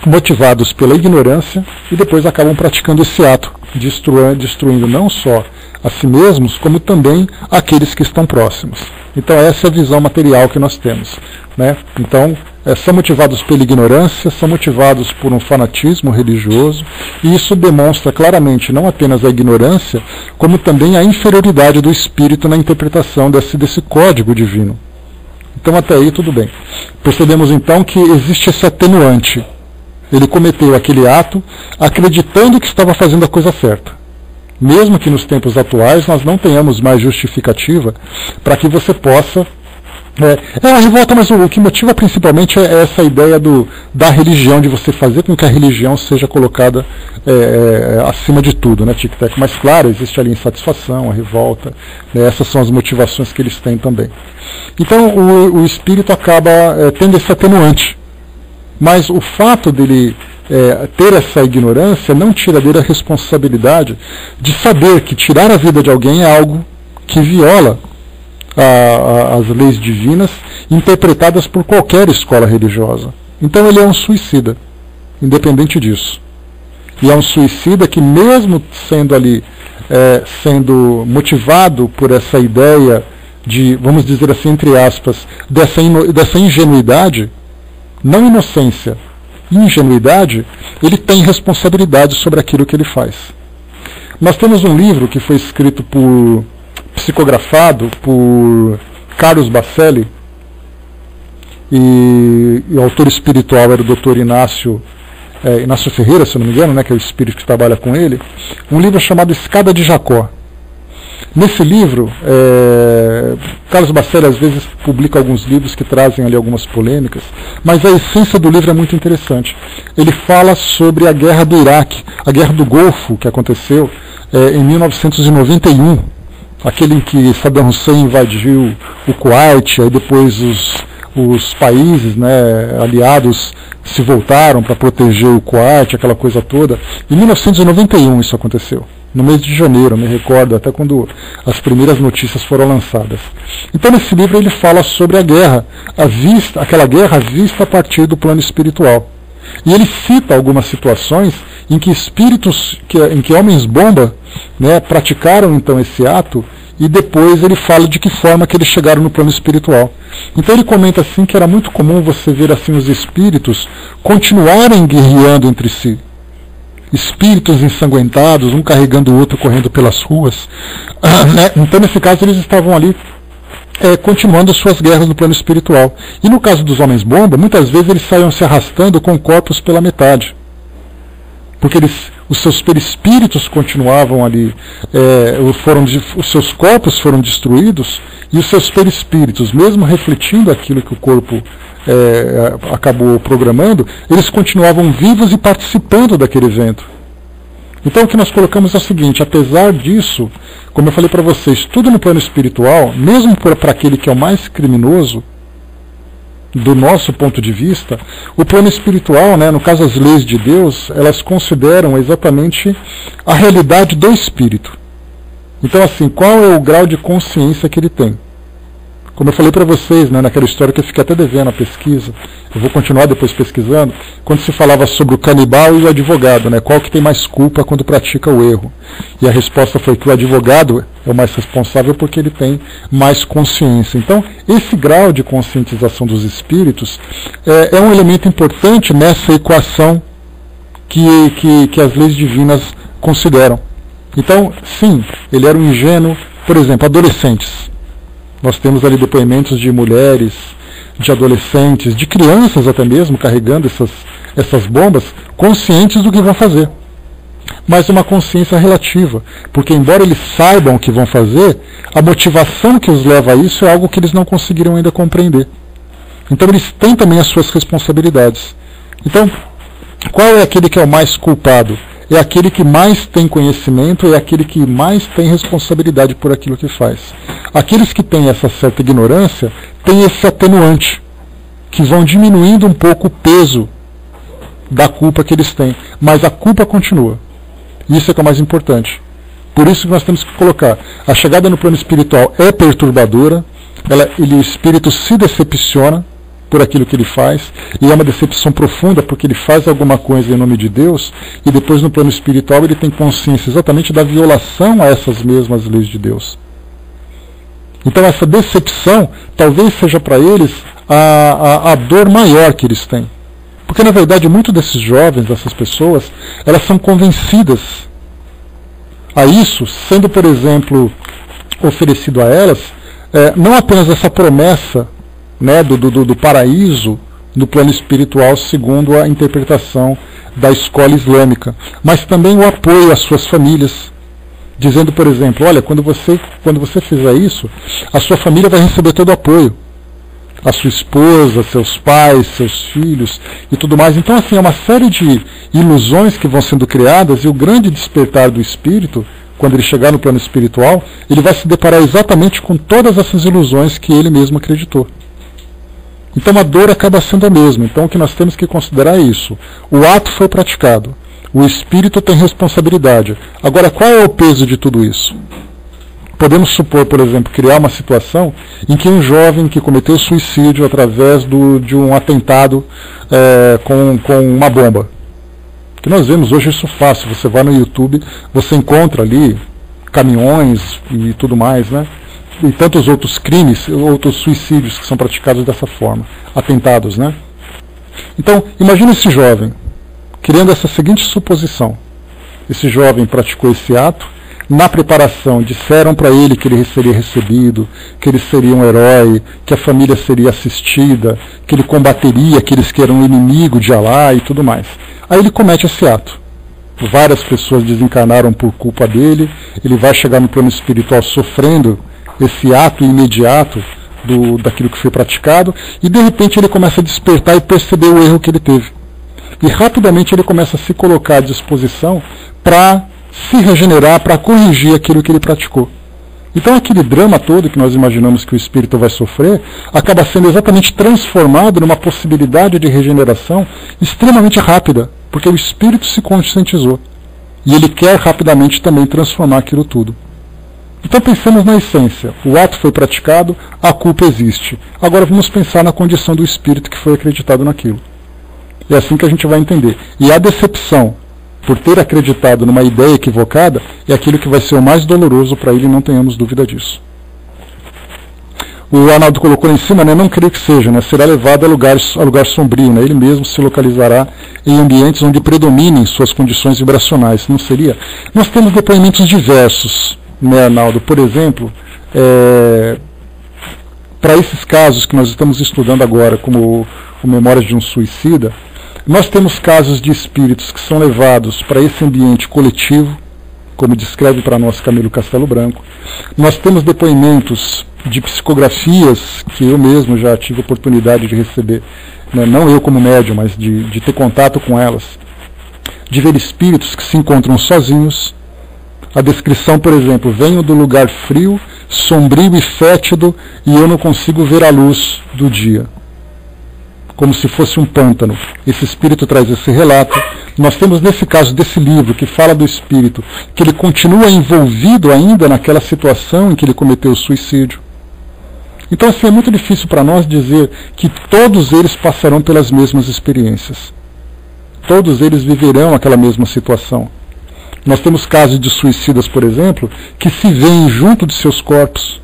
Speaker 1: motivados pela ignorância, e depois acabam praticando esse ato, destruindo, destruindo não só a si mesmos, como também aqueles que estão próximos. Então, essa é a visão material que nós temos. Né? Então, é, são motivados pela ignorância, são motivados por um fanatismo religioso, e isso demonstra claramente não apenas a ignorância, como também a inferioridade do espírito na interpretação desse, desse código divino. Então, até aí, tudo bem. Percebemos então que existe esse atenuante. Ele cometeu aquele ato acreditando que estava fazendo a coisa certa. Mesmo que nos tempos atuais nós não tenhamos mais justificativa para que você possa é, é uma revolta, mas o, o, que motiva principalmente é essa ideia do, da religião, de você fazer com que a religião seja colocada é, é, acima de tudo, né, Tic Tac? Mas claro, existe ali a insatisfação, a revolta, né, essas são as motivações que eles têm também. Então o, o espírito acaba é, tendo esse atenuante. Mas o fato dele é, ter essa ignorância não tira dele a responsabilidade de saber que tirar a vida de alguém é algo que viola a, a, as leis divinas interpretadas por qualquer escola religiosa. Então ele é um suicida, independente disso. E é um suicida que, mesmo sendo ali, é, sendo motivado por essa ideia de, vamos dizer assim, entre aspas, dessa, dessa ingenuidade, não inocência, ingenuidade, ele tem responsabilidade sobre aquilo que ele faz. Nós temos um livro que foi escrito por psicografado por Carlos Bacelli, e, e o autor espiritual era o Dr. Inácio, é, Inácio Ferreira, se não me engano, né, que é o espírito que trabalha com ele, um livro chamado Escada de Jacó. Nesse livro, é, Carlos Bacelli às vezes publica alguns livros que trazem ali algumas polêmicas, mas a essência do livro é muito interessante. Ele fala sobre a guerra do Iraque, a guerra do Golfo que aconteceu é, em 1991 aquele em que Saddam Hussein invadiu o Kuwait, aí depois os, os países né, aliados se voltaram para proteger o Kuwait, aquela coisa toda. Em 1991 isso aconteceu, no mês de janeiro, me recordo, até quando as primeiras notícias foram lançadas. Então nesse livro ele fala sobre a guerra, a vista, aquela guerra vista a partir do plano espiritual. E ele cita algumas situações em que espíritos, que, em que homens bomba né, praticaram então esse ato e depois ele fala de que forma que eles chegaram no plano espiritual. Então ele comenta assim que era muito comum você ver assim os espíritos continuarem guerreando entre si. Espíritos ensanguentados, um carregando o outro correndo pelas ruas. (coughs) Né? Então nesse caso eles estavam ali é, continuando suas guerras no plano espiritual. E no caso dos homens bomba, muitas vezes eles saíam se arrastando com corpos pela metade. Porque eles, os seus perispíritos continuavam ali, é, foram, os seus corpos foram destruídos e os seus perispíritos, mesmo refletindo aquilo que o corpo é, acabou programando, eles continuavam vivos e participando daquele evento. Então o que nós colocamos é o seguinte: apesar disso, como eu falei para vocês, tudo no plano espiritual, mesmo para aquele que é o mais criminoso, do nosso ponto de vista, o plano espiritual, né, no caso as leis de Deus, elas consideram exatamente a realidade do espírito. Então, assim, qual é o grau de consciência que ele tem? Como eu falei para vocês, né, naquela história que eu fiquei até devendo a pesquisa, eu vou continuar depois pesquisando, quando se falava sobre o canibal e o advogado, né, qual que tem mais culpa quando pratica o erro? E a resposta foi que o advogado é o mais responsável porque ele tem mais consciência. Então, esse grau de conscientização dos espíritos é, é um elemento importante nessa equação que, que, que as leis divinas consideram. Então, sim, ele era um ingênuo, por exemplo, adolescentes. Nós temos ali depoimentos de mulheres, de adolescentes, de crianças até mesmo, carregando essas, essas bombas, conscientes do que vão fazer. mas uma consciência relativa, porque embora eles saibam o que vão fazer, a motivação que os leva a isso é algo que eles não conseguiram ainda compreender. Então eles têm também as suas responsabilidades. Então, qual é aquele que é o mais culpado? É aquele que mais tem conhecimento, é aquele que mais tem responsabilidade por aquilo que faz. Aqueles que têm essa certa ignorância têm esse atenuante, que vão diminuindo um pouco o peso da culpa que eles têm. Mas a culpa continua. Isso é que é o mais importante. Por isso que nós temos que colocar. A chegada no plano espiritual é perturbadora, ela, ele, o espírito se decepciona por aquilo que ele faz, e é uma decepção profunda porque ele faz alguma coisa em nome de Deus, e depois no plano espiritual ele tem consciência exatamente da violação a essas mesmas leis de Deus. Então essa decepção talvez seja para eles a, a, a dor maior que eles têm. Porque na verdade muitos desses jovens, dessas pessoas, elas são convencidas a isso, sendo por exemplo oferecido a elas é, não apenas essa promessa né, do, do, do paraíso no plano espiritual, segundo a interpretação da escola islâmica, mas também o apoio às suas famílias, dizendo, por exemplo, olha, quando você, quando você fizer isso, a sua família vai receber todo o apoio a sua esposa, seus pais, seus filhos e tudo mais. Então, assim, é uma série de ilusões que vão sendo criadas e o grande despertar do espírito, quando ele chegar no plano espiritual, ele vai se deparar exatamente com todas essas ilusões que ele mesmo acreditou. Então a dor acaba sendo a mesma. Então o que nós temos que considerar é isso. O ato foi praticado. O espírito tem responsabilidade. Agora, qual é o peso de tudo isso? Podemos supor, por exemplo, criar uma situação em que um jovem que cometeu suicídio através do, de um atentado é, com, com uma bomba. Que nós vemos hoje isso fácil. Você vai no YouTube, você encontra ali caminhões e tudo mais, né? E tantos outros crimes, outros suicídios que são praticados dessa forma, atentados, né? Então, imagine esse jovem, criando essa seguinte suposição. Esse jovem praticou esse ato, na preparação disseram para ele que ele seria recebido, que ele seria um herói, que a família seria assistida, que ele combateria aqueles que eram inimigo de Alá e tudo mais. Aí ele comete esse ato. Várias pessoas desencarnaram por culpa dele, ele vai chegar no plano espiritual sofrendo esse ato imediato do, daquilo que foi praticado, e de repente ele começa a despertar e perceber o erro que ele teve. E rapidamente ele começa a se colocar à disposição para se regenerar para corrigir aquilo que ele praticou. Então aquele drama todo que nós imaginamos que o espírito vai sofrer acaba sendo exatamente transformado numa possibilidade de regeneração extremamente rápida, porque o espírito se conscientizou. E ele quer rapidamente também transformar aquilo tudo. Então pensamos na essência. O ato foi praticado, a culpa existe. Agora vamos pensar na condição do espírito que foi acreditado naquilo. É assim que a gente vai entender. E a decepção por ter acreditado numa ideia equivocada, é aquilo que vai ser o mais doloroso para ele, não tenhamos dúvida disso. O Arnaldo colocou lá em cima, né, não creio que seja, né, será levado a lugar, a lugar sombrio, né, ele mesmo se localizará em ambientes onde predominem suas condições vibracionais, não seria? Nós temos depoimentos diversos, né, Arnaldo, por exemplo, é, para esses casos que nós estamos estudando agora, como o Memórias de um Suicida, nós temos casos de espíritos que são levados para esse ambiente coletivo, como descreve para nós Camilo Castelo Branco. Nós temos depoimentos de psicografias que eu mesmo já tive oportunidade de receber, né? não eu como médium, mas de, de ter contato com elas, de ver espíritos que se encontram sozinhos. A descrição, por exemplo, venho do lugar frio, sombrio e fétido e eu não consigo ver a luz do dia como se fosse um pântano. Esse espírito traz esse relato. Nós temos nesse caso desse livro que fala do espírito, que ele continua envolvido ainda naquela situação em que ele cometeu o suicídio. Então assim é muito difícil para nós dizer que todos eles passarão pelas mesmas experiências. Todos eles viverão aquela mesma situação. Nós temos casos de suicidas, por exemplo, que se veem junto de seus corpos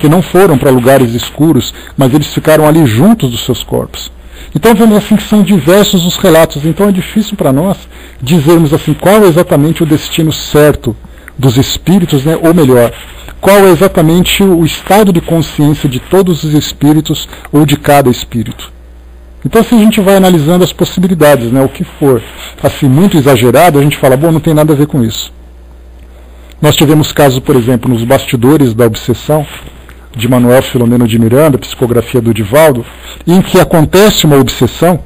Speaker 1: que não foram para lugares escuros, mas eles ficaram ali juntos dos seus corpos. Então vemos assim que são diversos os relatos, então é difícil para nós dizermos assim qual é exatamente o destino certo dos espíritos, né? ou melhor, qual é exatamente o estado de consciência de todos os espíritos ou de cada espírito. Então, assim, a gente vai analisando as possibilidades, né? O que for assim muito exagerado, a gente fala, bom, não tem nada a ver com isso. Nós tivemos casos, por exemplo, nos bastidores da obsessão de Manuel Filomeno de Miranda, psicografia do Divaldo, em que acontece uma obsessão,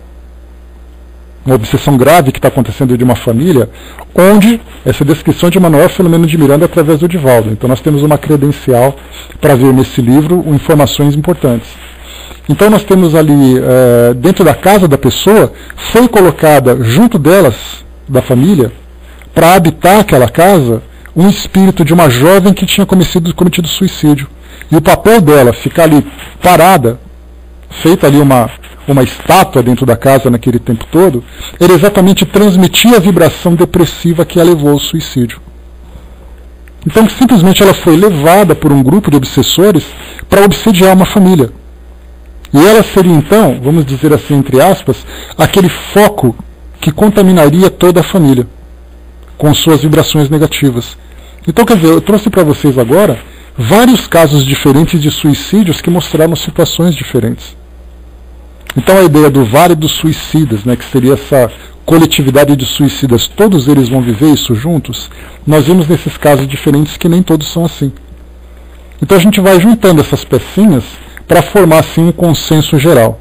Speaker 1: uma obsessão grave que está acontecendo de uma família, onde essa descrição de Manuel Filomeno de Miranda é através do Divaldo. Então nós temos uma credencial para ver nesse livro informações importantes. Então nós temos ali, é, dentro da casa da pessoa, foi colocada junto delas, da família, para habitar aquela casa, um espírito de uma jovem que tinha cometido, cometido suicídio. E o papel dela, ficar ali parada, feita ali uma, uma estátua dentro da casa naquele tempo todo, era exatamente transmitir a vibração depressiva que a levou ao suicídio. Então simplesmente ela foi levada por um grupo de obsessores para obsediar uma família. E ela seria então, vamos dizer assim, entre aspas, aquele foco que contaminaria toda a família com suas vibrações negativas. Então, quer dizer, eu trouxe para vocês agora vários casos diferentes de suicídios que mostraram situações diferentes. Então, a ideia do Vale dos Suicidas, né, que seria essa coletividade de suicidas, todos eles vão viver isso juntos, nós vemos nesses casos diferentes que nem todos são assim. Então, a gente vai juntando essas pecinhas para formar assim um consenso geral.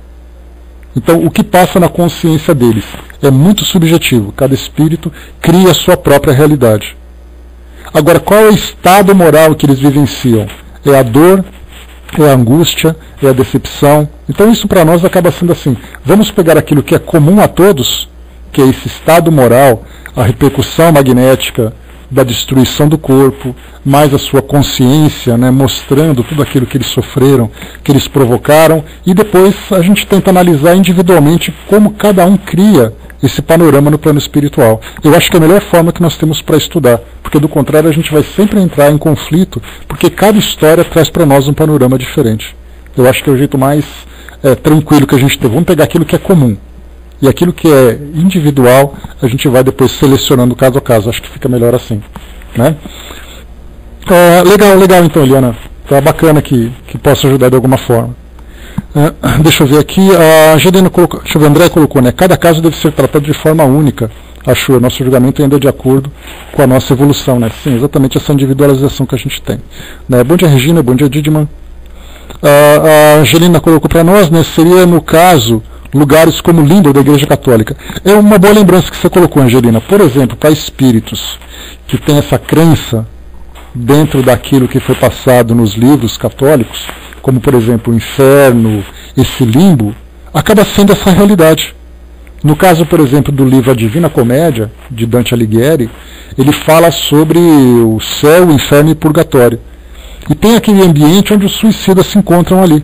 Speaker 1: Então, o que passa na consciência deles é muito subjetivo. Cada espírito cria a sua própria realidade. Agora, qual é o estado moral que eles vivenciam? É a dor, é a angústia, é a decepção. Então, isso para nós acaba sendo assim: vamos pegar aquilo que é comum a todos, que é esse estado moral, a repercussão magnética da destruição do corpo, mais a sua consciência, né, mostrando tudo aquilo que eles sofreram, que eles provocaram, e depois a gente tenta analisar individualmente como cada um cria esse panorama no plano espiritual. Eu acho que é a melhor forma que nós temos para estudar, porque do contrário a gente vai sempre entrar em conflito, porque cada história traz para nós um panorama diferente. Eu acho que é o jeito mais é, tranquilo que a gente tem. Vamos pegar aquilo que é comum. E aquilo que é individual, a gente vai depois selecionando caso a caso. Acho que fica melhor assim. Né? É, legal, legal então, Eliana. Tá bacana que, que possa ajudar de alguma forma. É, (clears throat) deixa eu ver aqui. A Angelina colocou, deixa eu ver, André colocou, né? Cada caso deve ser tratado de forma única. Achou, nosso julgamento ainda é de acordo com a nossa evolução, né? Sim, exatamente essa individualização que a gente tem. Né? Bom dia, Regina, bom dia, Didman. a Angelina colocou para nós, né? Seria no caso lugares como limbo da Igreja Católica. É uma boa lembrança que você colocou, Angelina. Por exemplo, para espíritos que têm essa crença dentro daquilo que foi passado nos livros católicos, como por exemplo o inferno, esse limbo, acaba sendo essa realidade. No caso, por exemplo, do livro A Divina Comédia, de Dante Alighieri, ele fala sobre o céu, o inferno e o purgatório. E tem aquele ambiente onde os suicidas se encontram ali.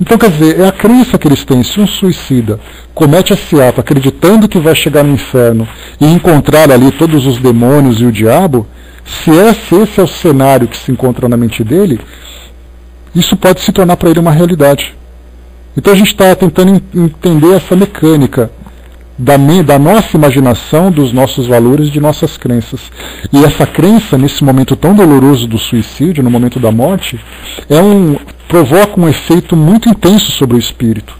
Speaker 1: Então, quer dizer, é a crença que eles têm. Se um suicida comete esse ato acreditando que vai chegar no inferno e encontrar ali todos os demônios e o diabo, se esse, esse é o cenário que se encontra na mente dele, isso pode se tornar para ele uma realidade. Então a gente está tentando entender essa mecânica da, da nossa imaginação, dos nossos valores, de nossas crenças. E essa crença, nesse momento tão doloroso do suicídio, no momento da morte, é um, provoca um efeito muito intenso sobre o espírito.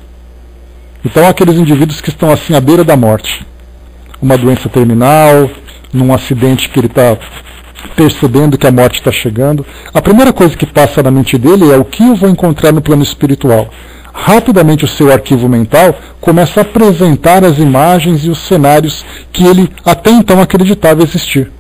Speaker 1: Então, aqueles indivíduos que estão assim à beira da morte, uma doença terminal, num acidente que ele está percebendo que a morte está chegando, a primeira coisa que passa na mente dele é o que eu vou encontrar no plano espiritual rapidamente o seu arquivo mental começa a apresentar as imagens e os cenários que ele até então acreditava existir.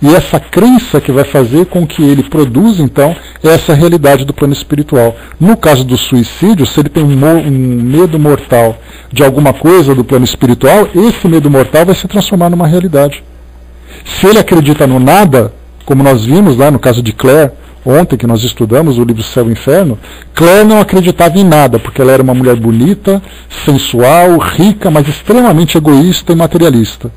Speaker 1: E essa crença que vai fazer com que ele produza, então, essa realidade do plano espiritual. No caso do suicídio, se ele tem um, um, medo mortal de alguma coisa do plano espiritual, esse medo mortal vai se transformar numa realidade. Se ele acredita no nada, como nós vimos lá no caso de Claire, ontem que nós estudamos o livro Céu e Inferno, Claire não acreditava em nada, porque ela era uma mulher bonita, sensual, rica, mas extremamente egoísta e materialista.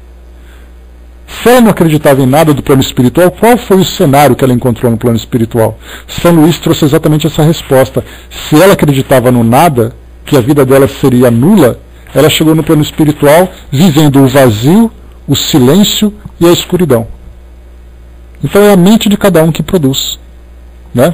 Speaker 1: Se ela não acreditava em nada do plano espiritual, qual foi o cenário que ela encontrou no plano espiritual? São Luís trouxe exatamente essa resposta. Se ela acreditava no nada, que a vida dela seria nula, ela chegou no plano espiritual vivendo o vazio, o silêncio e a escuridão. Então é a mente de cada um que produz. Né?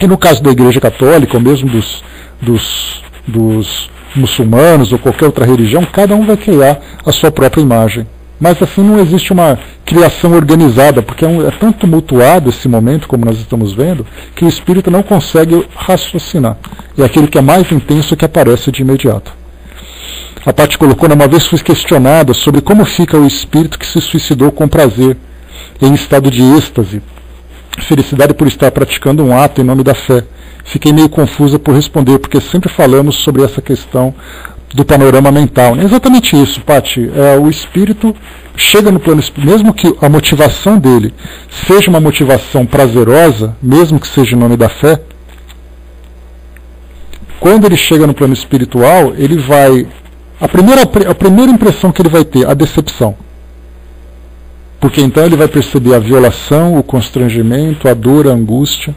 Speaker 1: E no caso da Igreja Católica, ou mesmo dos, dos dos muçulmanos ou qualquer outra religião, cada um vai criar a sua própria imagem. Mas assim não existe uma criação organizada, porque é, um, é tão tumultuado esse momento, como nós estamos vendo, que o espírito não consegue raciocinar. É aquilo que é mais intenso que aparece de imediato. A Paty colocou, uma vez fui questionada sobre como fica o espírito que se suicidou com prazer, em estado de êxtase, felicidade por estar praticando um ato em nome da fé. Fiquei meio confusa por responder, porque sempre falamos sobre essa questão do panorama mental. É exatamente isso, Pati. É, o espírito chega no plano mesmo que a motivação dele seja uma motivação prazerosa, mesmo que seja em nome da fé, quando ele chega no plano espiritual, ele vai. A primeira, a primeira impressão que ele vai ter, a decepção. Porque então ele vai perceber a violação, o constrangimento, a dor, a angústia.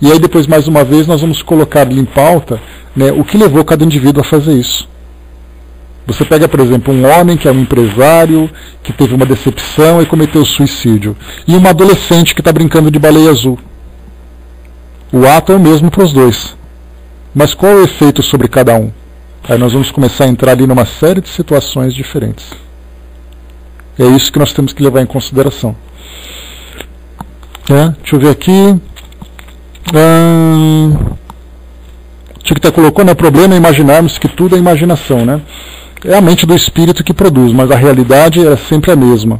Speaker 1: E aí depois, mais uma vez, nós vamos colocar em pauta né, o que levou cada indivíduo a fazer isso. Você pega, por exemplo, um homem que é um empresário, que teve uma decepção e cometeu suicídio, e uma adolescente que está brincando de baleia azul. O ato é o mesmo para os dois. Mas qual é o efeito sobre cada um? Aí nós vamos começar a entrar ali numa série de situações diferentes. É isso que nós temos que levar em consideração. É, deixa eu ver aqui. Hum, Chiquita colocou, né? O problema é imaginarmos que tudo é imaginação, né? É a mente do espírito que produz, mas a realidade é sempre a mesma.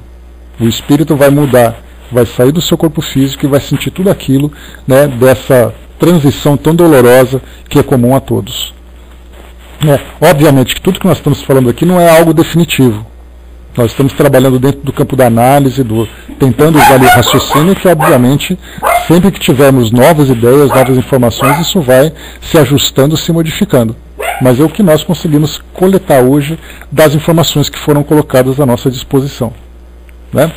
Speaker 1: O espírito vai mudar, vai sair do seu corpo físico e vai sentir tudo aquilo, né? Dessa transição tão dolorosa que é comum a todos. É, obviamente que tudo que nós estamos falando aqui não é algo definitivo. Nós estamos trabalhando dentro do campo da análise, do, tentando usar o raciocínio, que obviamente, sempre que tivermos novas ideias, novas informações, isso vai se ajustando, se modificando. Mas é o que nós conseguimos coletar hoje das informações que foram colocadas à nossa disposição. Né?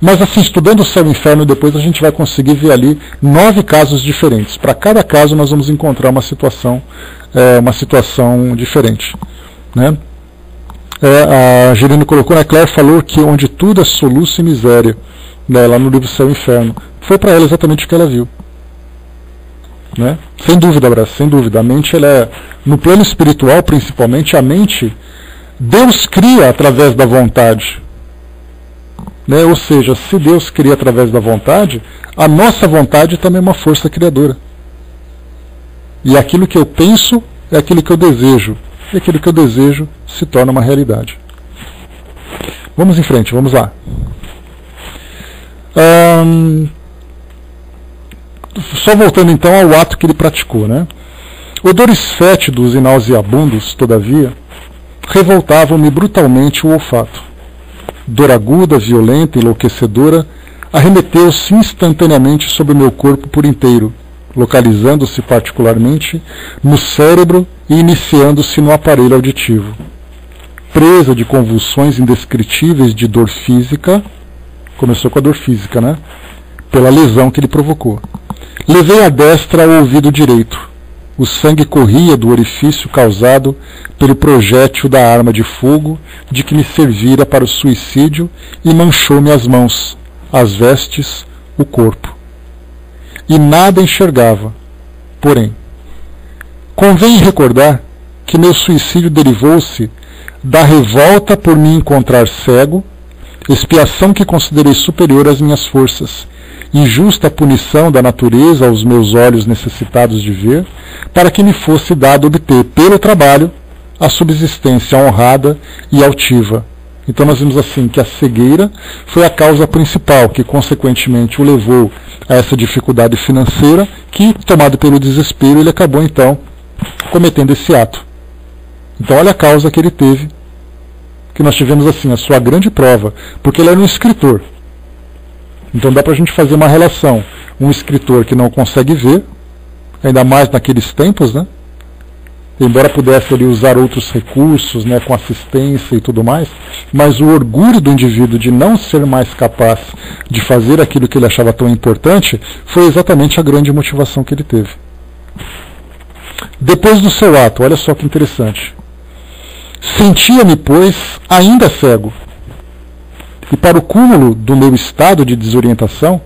Speaker 1: Mas assim, estudando o céu e o inferno, depois a gente vai conseguir ver ali nove casos diferentes. Para cada caso nós vamos encontrar uma situação, é, uma situação diferente. Né? É, a Gerino colocou, né, Claire falou que onde tudo é soluço e miséria, né, lá no livro Céu e Inferno. Foi para ela exatamente o que ela viu. Né? Sem dúvida, Braço, sem dúvida. A mente, ela é, no plano espiritual principalmente, a mente, Deus cria através da vontade. Né? Ou seja, se Deus cria através da vontade, a nossa vontade também é uma força criadora. E aquilo que eu penso é aquilo que eu desejo e aquilo que eu desejo se torna uma realidade. Vamos em frente, vamos lá. só voltando então ao ato que ele praticou, né? Odores fétidos e nauseabundos, todavia, revoltavam-me brutalmente o olfato. Dor aguda, violenta, enlouquecedora, arremeteu-se instantaneamente sobre o meu corpo por inteiro, localizando-se particularmente no cérebro e iniciando-se no aparelho auditivo. Presa de convulsões indescritíveis de dor física, começou com a dor física, né? Pela lesão que ele provocou. Levei a destra ao ouvido direito. O sangue corria do orifício causado pelo projétil da arma de fogo de que me servira para o suicídio e manchou-me as mãos, as vestes, o corpo. E nada enxergava. Porém, Convém recordar que meu suicídio derivou-se da revolta por me encontrar cego, expiação que considerei superior às minhas forças, injusta punição da natureza aos meus olhos necessitados de ver, para que me fosse dado obter pelo trabalho a subsistência honrada e altiva. Então nós vimos assim que a cegueira foi a causa principal que consequentemente o levou a essa dificuldade financeira, que tomado pelo desespero ele acabou então cometendo esse ato. Então olha a causa que ele teve, que nós tivemos assim, a sua grande prova, porque ele era um escritor. Então dá para a gente fazer uma relação. Um escritor que não consegue ver, ainda mais naqueles tempos, né? Embora pudesse ali usar outros recursos, né, com assistência e tudo mais, mas o orgulho do indivíduo de não ser mais capaz de fazer aquilo que ele achava tão importante foi exatamente a grande motivação que ele teve. Depois do seu ato, olha só que interessante. Sentia-me, pois, ainda cego. E para o cúmulo do meu estado de desorientação,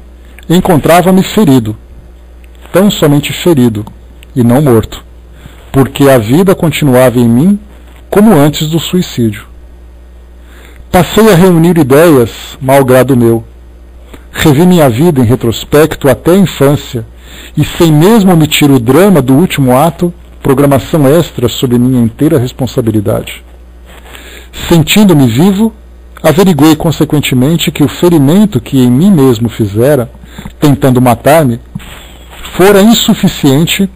Speaker 1: encontrava-me ferido. Tão somente ferido, e não morto. Porque a vida continuava em mim como antes do suicídio. Passei a reunir ideias, malgrado meu. Revi minha vida em retrospecto até a infância, e sem mesmo omitir o drama do último ato, programação extra sob minha inteira responsabilidade. Sentindo-me vivo, averiguei consequentemente que o ferimento que em mim mesmo fizera, tentando matar-me, fora insuficiente,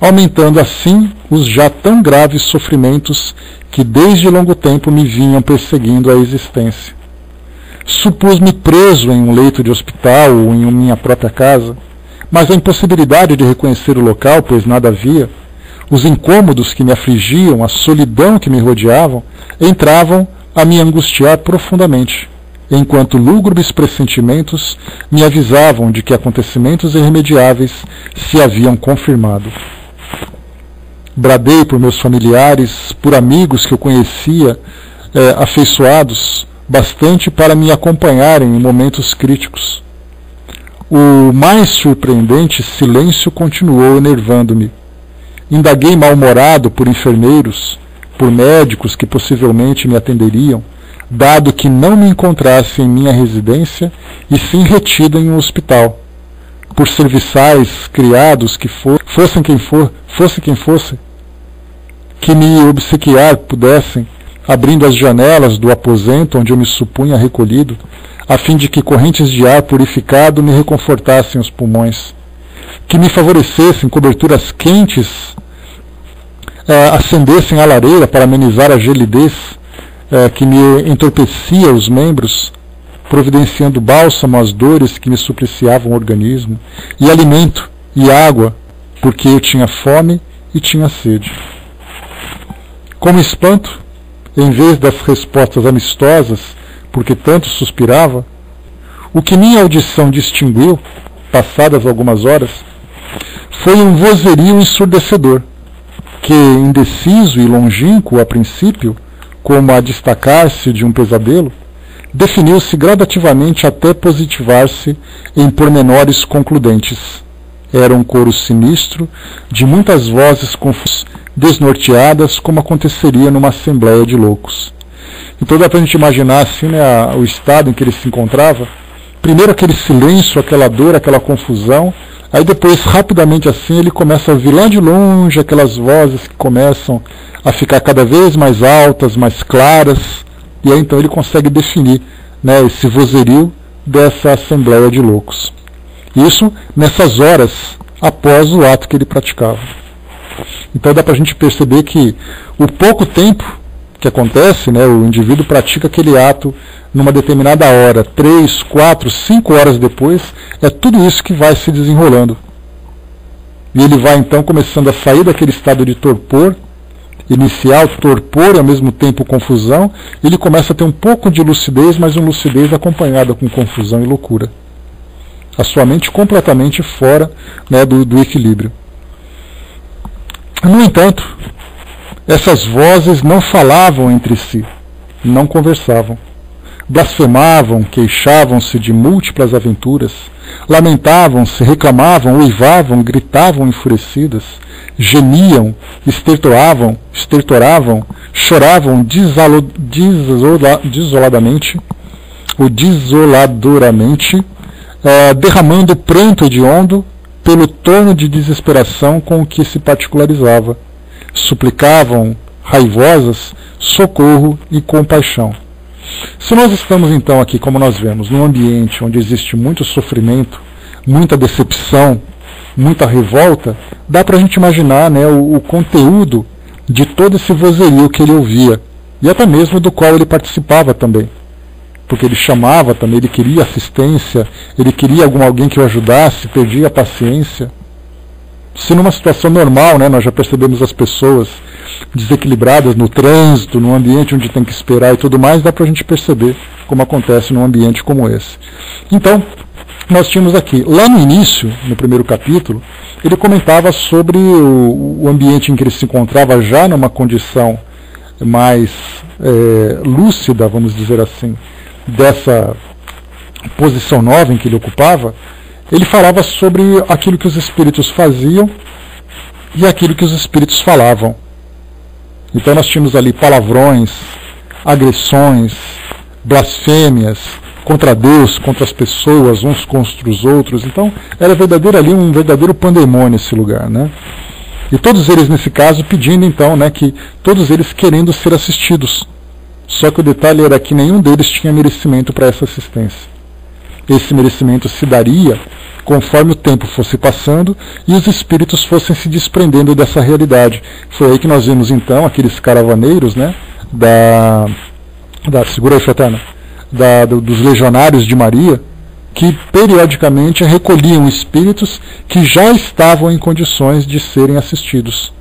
Speaker 1: aumentando assim os já tão graves sofrimentos que desde longo tempo me vinham perseguindo a existência. Supus-me preso em um leito de hospital ou em minha própria casa, mas a impossibilidade de reconhecer o local, pois nada havia, os incômodos que me afligiam, a solidão que me rodeavam, entravam a me angustiar profundamente, enquanto lúgubres pressentimentos me avisavam de que acontecimentos irremediáveis se haviam confirmado. Bradei por meus familiares, por amigos que eu conhecia, é, afeiçoados, bastante para me acompanharem em momentos críticos. O mais surpreendente silêncio continuou enervando-me. Indaguei mal-humorado por enfermeiros, por médicos que possivelmente me atenderiam, dado que não me encontrasse em minha residência e sim retido em um hospital, por serviçais criados que for, fossem quem for, fosse quem fosse, que me obsequiar pudessem, abrindo as janelas do aposento onde eu me supunha recolhido, a fim de que correntes de ar purificado me reconfortassem os pulmões, que me favorecessem coberturas quentes é, acendessem a lareira para amenizar a gelidez é, que me entorpecia os membros, providenciando bálsamo às dores que me supliciavam o organismo, e alimento e água, porque eu tinha fome e tinha sede. Como espanto, em vez das respostas amistosas, porque tanto suspirava, o que minha audição distinguiu, passadas algumas horas, foi um vozerio ensurdecedor, que, indeciso e longínquo a princípio, como a destacar-se de um pesadelo, definiu-se gradativamente até positivar-se em pormenores concludentes. Era um coro sinistro, de muitas vozes confusas, desnorteadas, como aconteceria numa assembleia de loucos. Então dá para a gente imaginar assim, né, a, o estado em que ele se encontrava. Primeiro aquele silêncio, aquela dor, aquela confusão, Aí depois, rapidamente assim, ele começa a vir lá de longe aquelas vozes que começam a ficar cada vez mais altas, mais claras, e aí então ele consegue definir né, esse vozerio dessa assembleia de loucos. Isso nessas horas após o ato que ele praticava. Então dá para a gente perceber que o pouco tempo que acontece, né, o indivíduo pratica aquele ato numa determinada hora, três, quatro, cinco horas depois, é tudo isso que vai se desenrolando. E ele vai então começando a sair daquele estado de torpor, inicial, torpor e ao mesmo tempo confusão, ele começa a ter um pouco de lucidez, mas uma lucidez acompanhada com confusão e loucura. A sua mente completamente fora né, do, do equilíbrio. No entanto, essas vozes não falavam entre si, não conversavam. Blasfemavam, queixavam-se de múltiplas aventuras, lamentavam-se, reclamavam, uivavam, gritavam enfurecidas, gemiam, estertoravam, estertoravam, choravam desalo, desola, desoladamente, ou desoladoramente, eh, derramando pranto hediondo pelo torno de desesperação com que se particularizava suplicavam, raivosas, socorro e compaixão. Se nós estamos então aqui, como nós vemos, num ambiente onde existe muito sofrimento, muita decepção, muita revolta, dá para a gente imaginar né, o, o, conteúdo de todo esse vozerio que ele ouvia, e até mesmo do qual ele participava também. Porque ele chamava também, ele queria assistência, ele queria algum alguém que o ajudasse, perdia a paciência. Se numa situação normal, né, nós já percebemos as pessoas desequilibradas no trânsito, no ambiente onde tem que esperar e tudo mais, dá para a gente perceber como acontece num ambiente como esse. Então, nós tínhamos aqui, lá no início, no primeiro capítulo, ele comentava sobre o, o ambiente em que ele se encontrava já numa condição mais é, lúcida, vamos dizer assim, dessa posição nova em que ele ocupava, ele falava sobre aquilo que os espíritos faziam e aquilo que os espíritos falavam. Então nós tínhamos ali palavrões, agressões, blasfêmias contra Deus, contra as pessoas, uns contra os outros. Então era verdadeiro ali um verdadeiro pandemônio esse lugar, né? E todos eles nesse caso pedindo então, né, que todos eles querendo ser assistidos. Só que o detalhe era que nenhum deles tinha merecimento para essa assistência. Esse merecimento se daria conforme o tempo fosse passando e os espíritos fossem se desprendendo dessa realidade. Foi aí que nós vimos então aqueles caravaneiros, né, da, da segura aí, fraterna, da, do, dos legionários de Maria, que periodicamente recolhiam espíritos que já estavam em condições de serem assistidos.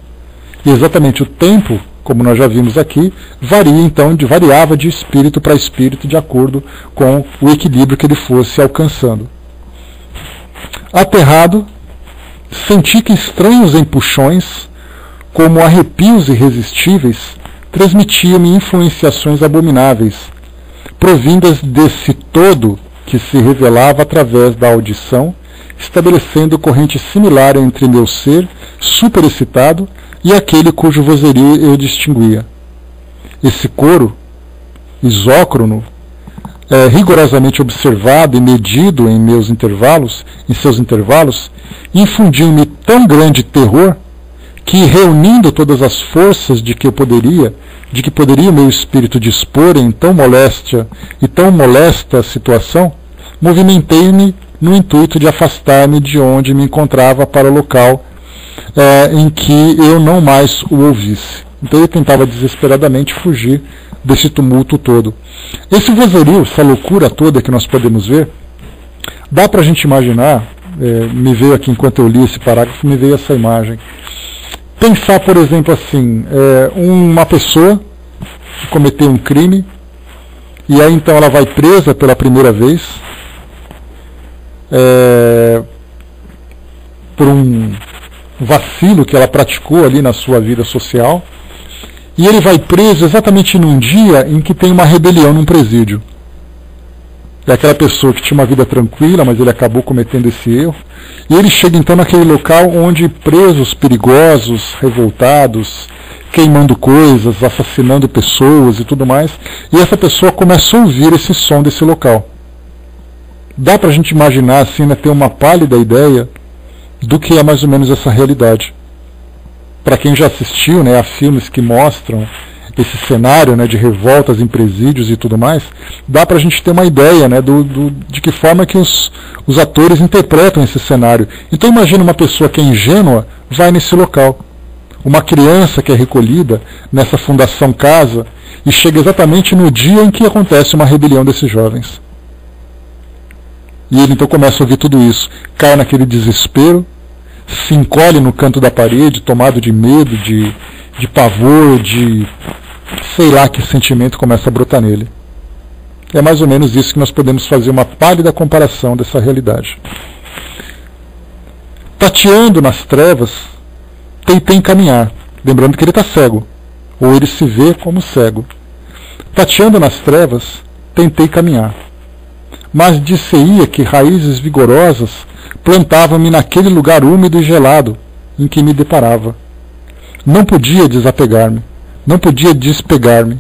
Speaker 1: E exatamente o tempo, como nós já vimos aqui, varia então, de, variava de espírito para espírito de acordo com o equilíbrio que ele fosse alcançando. Aterrado, senti que estranhos empuxões, como arrepios irresistíveis, transmitiam-me influenciações abomináveis, provindas desse todo que se revelava através da audição, estabelecendo corrente similar entre meu ser superexcitado e aquele cujo vozerio eu distinguia. Esse coro, isócrono, é, rigorosamente observado e medido em meus intervalos, em seus intervalos, infundiu-me tão grande terror que reunindo todas as forças de que eu poderia, de que poderia o meu espírito dispor em tão moléstia e tão molesta situação, movimentei-me no intuito de afastar-me de onde me encontrava para o local é, em que eu não mais o ouvisse. Então eu tentava desesperadamente fugir desse tumulto todo. Esse vozerio, essa loucura toda que nós podemos ver, dá para a gente imaginar, é, me veio aqui enquanto eu li esse parágrafo, me veio essa imagem. Pensar, por exemplo, assim, é, uma pessoa que cometeu um crime, e aí então ela vai presa pela primeira vez, é, por um vacilo que ela praticou ali na sua vida social, e ele vai preso exatamente num dia em que tem uma rebelião num presídio. É aquela pessoa que tinha uma vida tranquila, mas ele acabou cometendo esse erro. E ele chega então naquele local onde presos perigosos, revoltados, queimando coisas, assassinando pessoas e tudo mais. E essa pessoa começa a ouvir esse som desse local. Dá para a gente imaginar assim, né, ter uma pálida ideia do que é mais ou menos essa realidade para quem já assistiu né, a filmes que mostram esse cenário né, de revoltas em presídios e tudo mais, dá para a gente ter uma ideia né, do, do, de que forma que os, os atores interpretam esse cenário. Então imagina uma pessoa que é ingênua vai nesse local. Uma criança que é recolhida nessa fundação casa e chega exatamente no dia em que acontece uma rebelião desses jovens. E ele então começa a ouvir tudo isso, cai naquele desespero, se encolhe no canto da parede, tomado de medo, de, de pavor, de sei lá que sentimento começa a brotar nele. É mais ou menos isso que nós podemos fazer uma pálida comparação dessa realidade. Tateando nas trevas, tentei encaminhar, lembrando que ele está cego, ou ele se vê como cego. Tateando nas trevas, tentei caminhar. Mas disse-ia que raízes vigorosas plantava-me naquele lugar úmido e gelado em que me deparava. Não podia desapegar-me, não podia despegar-me.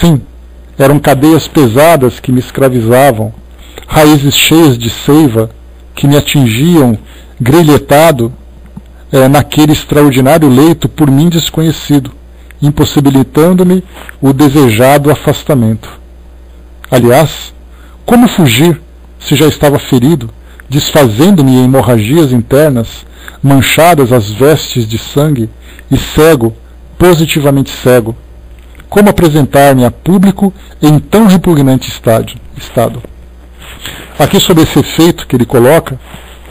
Speaker 1: Sim, eram cadeias pesadas que me escravizavam, raízes cheias de seiva que me atingiam grelhetado é, naquele extraordinário leito por mim desconhecido, impossibilitando-me o desejado afastamento. Aliás, como fugir se já estava ferido? Desfazendo-me em hemorragias internas, manchadas as vestes de sangue e cego, positivamente cego. Como apresentar-me a público em tão repugnante estado? Aqui, sobre esse efeito que ele coloca,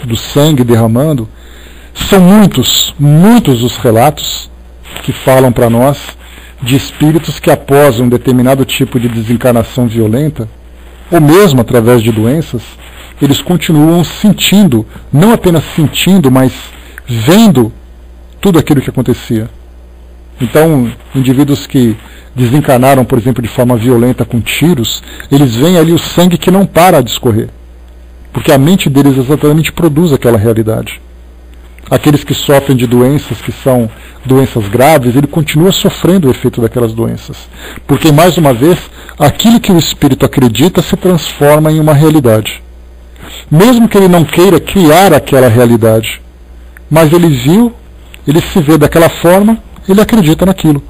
Speaker 1: do sangue derramando, são muitos, muitos os relatos que falam para nós de espíritos que, após um determinado tipo de desencarnação violenta, ou mesmo através de doenças, eles continuam sentindo, não apenas sentindo, mas vendo tudo aquilo que acontecia. Então, indivíduos que desencarnaram, por exemplo, de forma violenta com tiros, eles veem ali o sangue que não para de escorrer. Porque a mente deles exatamente produz aquela realidade. aqueles que sofrem de doenças que são doenças graves, ele continua sofrendo o efeito daquelas doenças. Porque, mais uma vez, aquilo que o espírito acredita se transforma em uma realidade. Mesmo que ele não queira criar aquela realidade, mas ele viu, ele se vê daquela forma, ele acredita naquilo.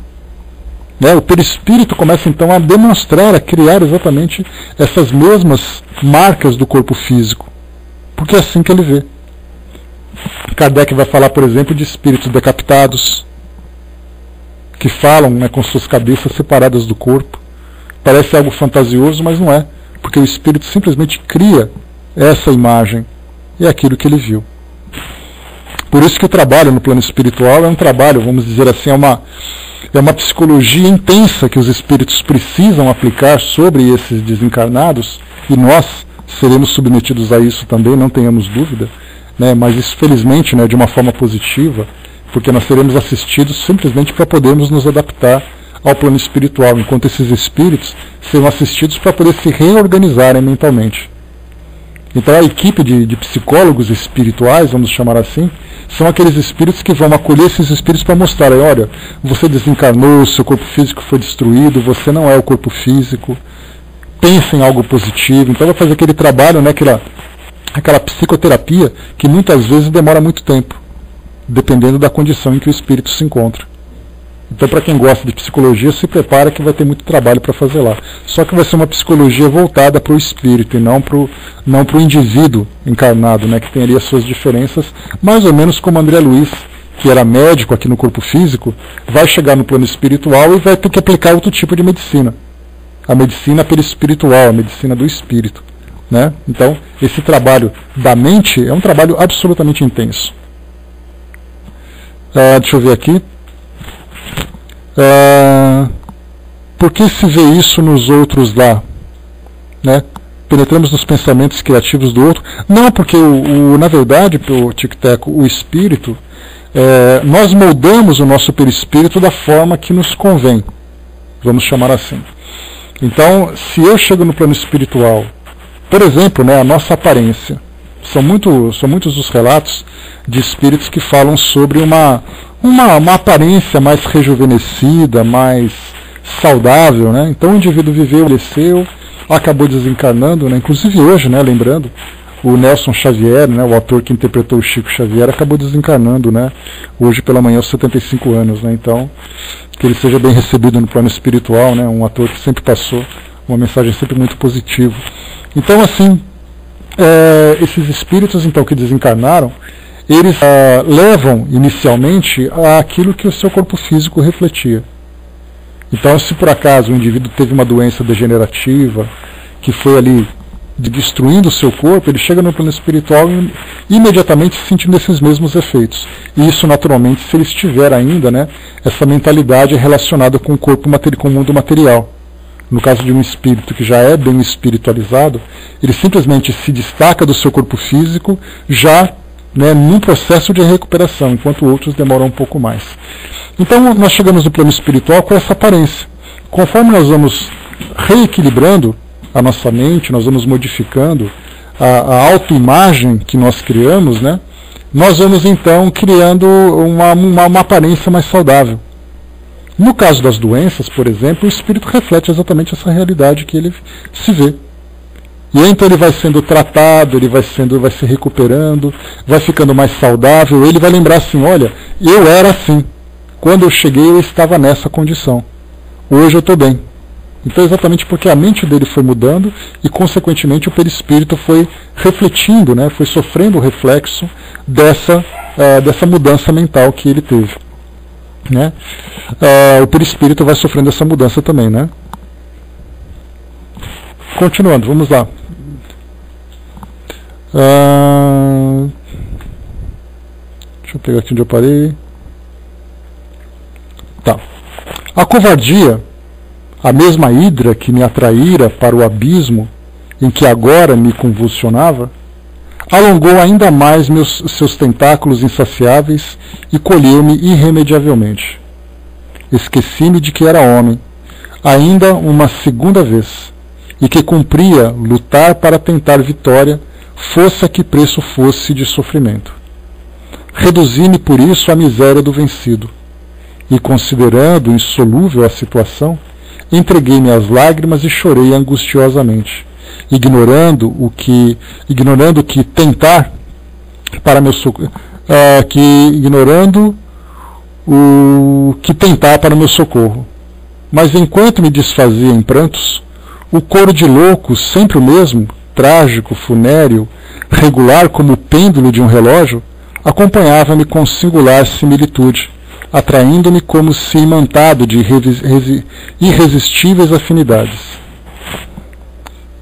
Speaker 1: Né? O perispírito começa então a demonstrar, a criar exatamente essas mesmas marcas do corpo físico, porque é assim que ele vê. Kardec vai falar, por exemplo, de espíritos decapitados, que falam né, com suas cabeças separadas do corpo. Parece algo fantasioso, mas não é, porque o espírito simplesmente cria essa imagem é aquilo que ele viu. Por isso que o trabalho no plano espiritual é um trabalho, vamos dizer assim, é uma, é uma psicologia intensa que os espíritos precisam aplicar sobre esses desencarnados, e nós seremos submetidos a isso também, não tenhamos dúvida, né, mas isso felizmente né, de uma forma positiva, porque nós seremos assistidos simplesmente para podermos nos adaptar ao plano espiritual, enquanto esses espíritos serão assistidos para poder se reorganizarem mentalmente. Então a equipe de, de, psicólogos espirituais, vamos chamar assim, são aqueles espíritos que vão acolher esses espíritos para mostrar, olha, você desencarnou, seu corpo físico foi destruído, você não é o corpo físico, pense em algo positivo. Então vai fazer aquele trabalho, né, aquela, aquela psicoterapia que muitas vezes demora muito tempo, dependendo da condição em que o espírito se encontra. Então, para quem gosta de psicologia, se prepara que vai ter muito trabalho para fazer lá. Só que vai ser uma psicologia voltada para o espírito e não para o não indivíduo encarnado, né, que tem ali as suas diferenças, mais ou menos como André Luiz, que era médico aqui no corpo físico, vai chegar no plano espiritual e vai ter que aplicar outro tipo de medicina. A medicina perispiritual, a medicina do espírito. Né? Então, esse trabalho da mente é um trabalho absolutamente intenso. Uh, deixa eu ver aqui. Uh, por que se vê isso nos outros lá? Né? Penetramos nos pensamentos criativos do outro. Não, porque, o, o na verdade, o tic-tac, o espírito, é, nós moldamos o nosso perispírito da forma que nos convém. Vamos chamar assim. Então, se eu chego no plano espiritual, por exemplo, né, a nossa aparência, são, muito, são muitos os relatos de espíritos que falam sobre uma, uma, uma aparência mais rejuvenescida, mais saudável. Né? Então o indivíduo viveu, cresceu, acabou desencarnando, né? inclusive hoje, né, lembrando, o Nelson Xavier, né, o ator que interpretou o Chico Xavier, acabou desencarnando, né, hoje pela manhã aos 75 anos, né, então que ele seja bem recebido no plano espiritual, né, um ator que sempre passou uma mensagem sempre muito positiva. Então assim, é, esses espíritos então que desencarnaram, eles ah, levam inicialmente aquilo que o seu corpo físico refletia. Então, se por acaso o indivíduo teve uma doença degenerativa que foi ali destruindo o seu corpo, ele chega no plano espiritual e imediatamente sentindo esses mesmos efeitos. E isso, naturalmente, se ele estiver ainda, né, essa mentalidade relacionada com o corpo com o mundo material. No caso de um espírito que já é bem espiritualizado, ele simplesmente se destaca do seu corpo físico já né, num processo de recuperação, enquanto outros demoram um pouco mais. Então nós chegamos no plano espiritual com essa aparência. Conforme nós vamos reequilibrando a nossa mente, nós vamos modificando a, a autoimagem que nós criamos, né, nós vamos então criando uma, uma, uma aparência mais saudável. No caso das doenças, por exemplo, o espírito reflete exatamente essa realidade que ele se vê. E então ele vai sendo tratado, ele vai sendo, vai se recuperando, vai ficando mais saudável, ele vai lembrar assim, olha, eu era assim. Quando eu cheguei eu estava nessa condição. Hoje eu estou bem. Então exatamente porque a mente dele foi mudando e consequentemente o perispírito foi refletindo, né, foi sofrendo o reflexo dessa, uh, dessa mudança mental que ele teve. Né? Uh, o perispírito vai sofrendo essa mudança também, né? Continuando, vamos lá. Ah, deixa eu pegar aqui onde eu parei. Tá. A covardia, a mesma hidra que me atraíra para o abismo em que agora me convulsionava, alongou ainda mais meus, seus tentáculos insaciáveis e colheu-me irremediavelmente. Esqueci-me de que era homem, ainda uma segunda vez, e que cumpria lutar para tentar vitória fosse que preço fosse de sofrimento. Reduzi-me por isso à miséria do vencido. E considerando insolúvel a situação, entreguei-me às lágrimas e chorei angustiosamente, ignorando o que, ignorando que tentar para meu socorro, que ignorando o que tentar para meu socorro. Mas enquanto me desfazia em prantos, o coro de loucos, sempre o mesmo, trágico, funéreo, regular como o pêndulo de um relógio, acompanhava-me com singular similitude, atraindo-me como se imantado de irresistíveis afinidades.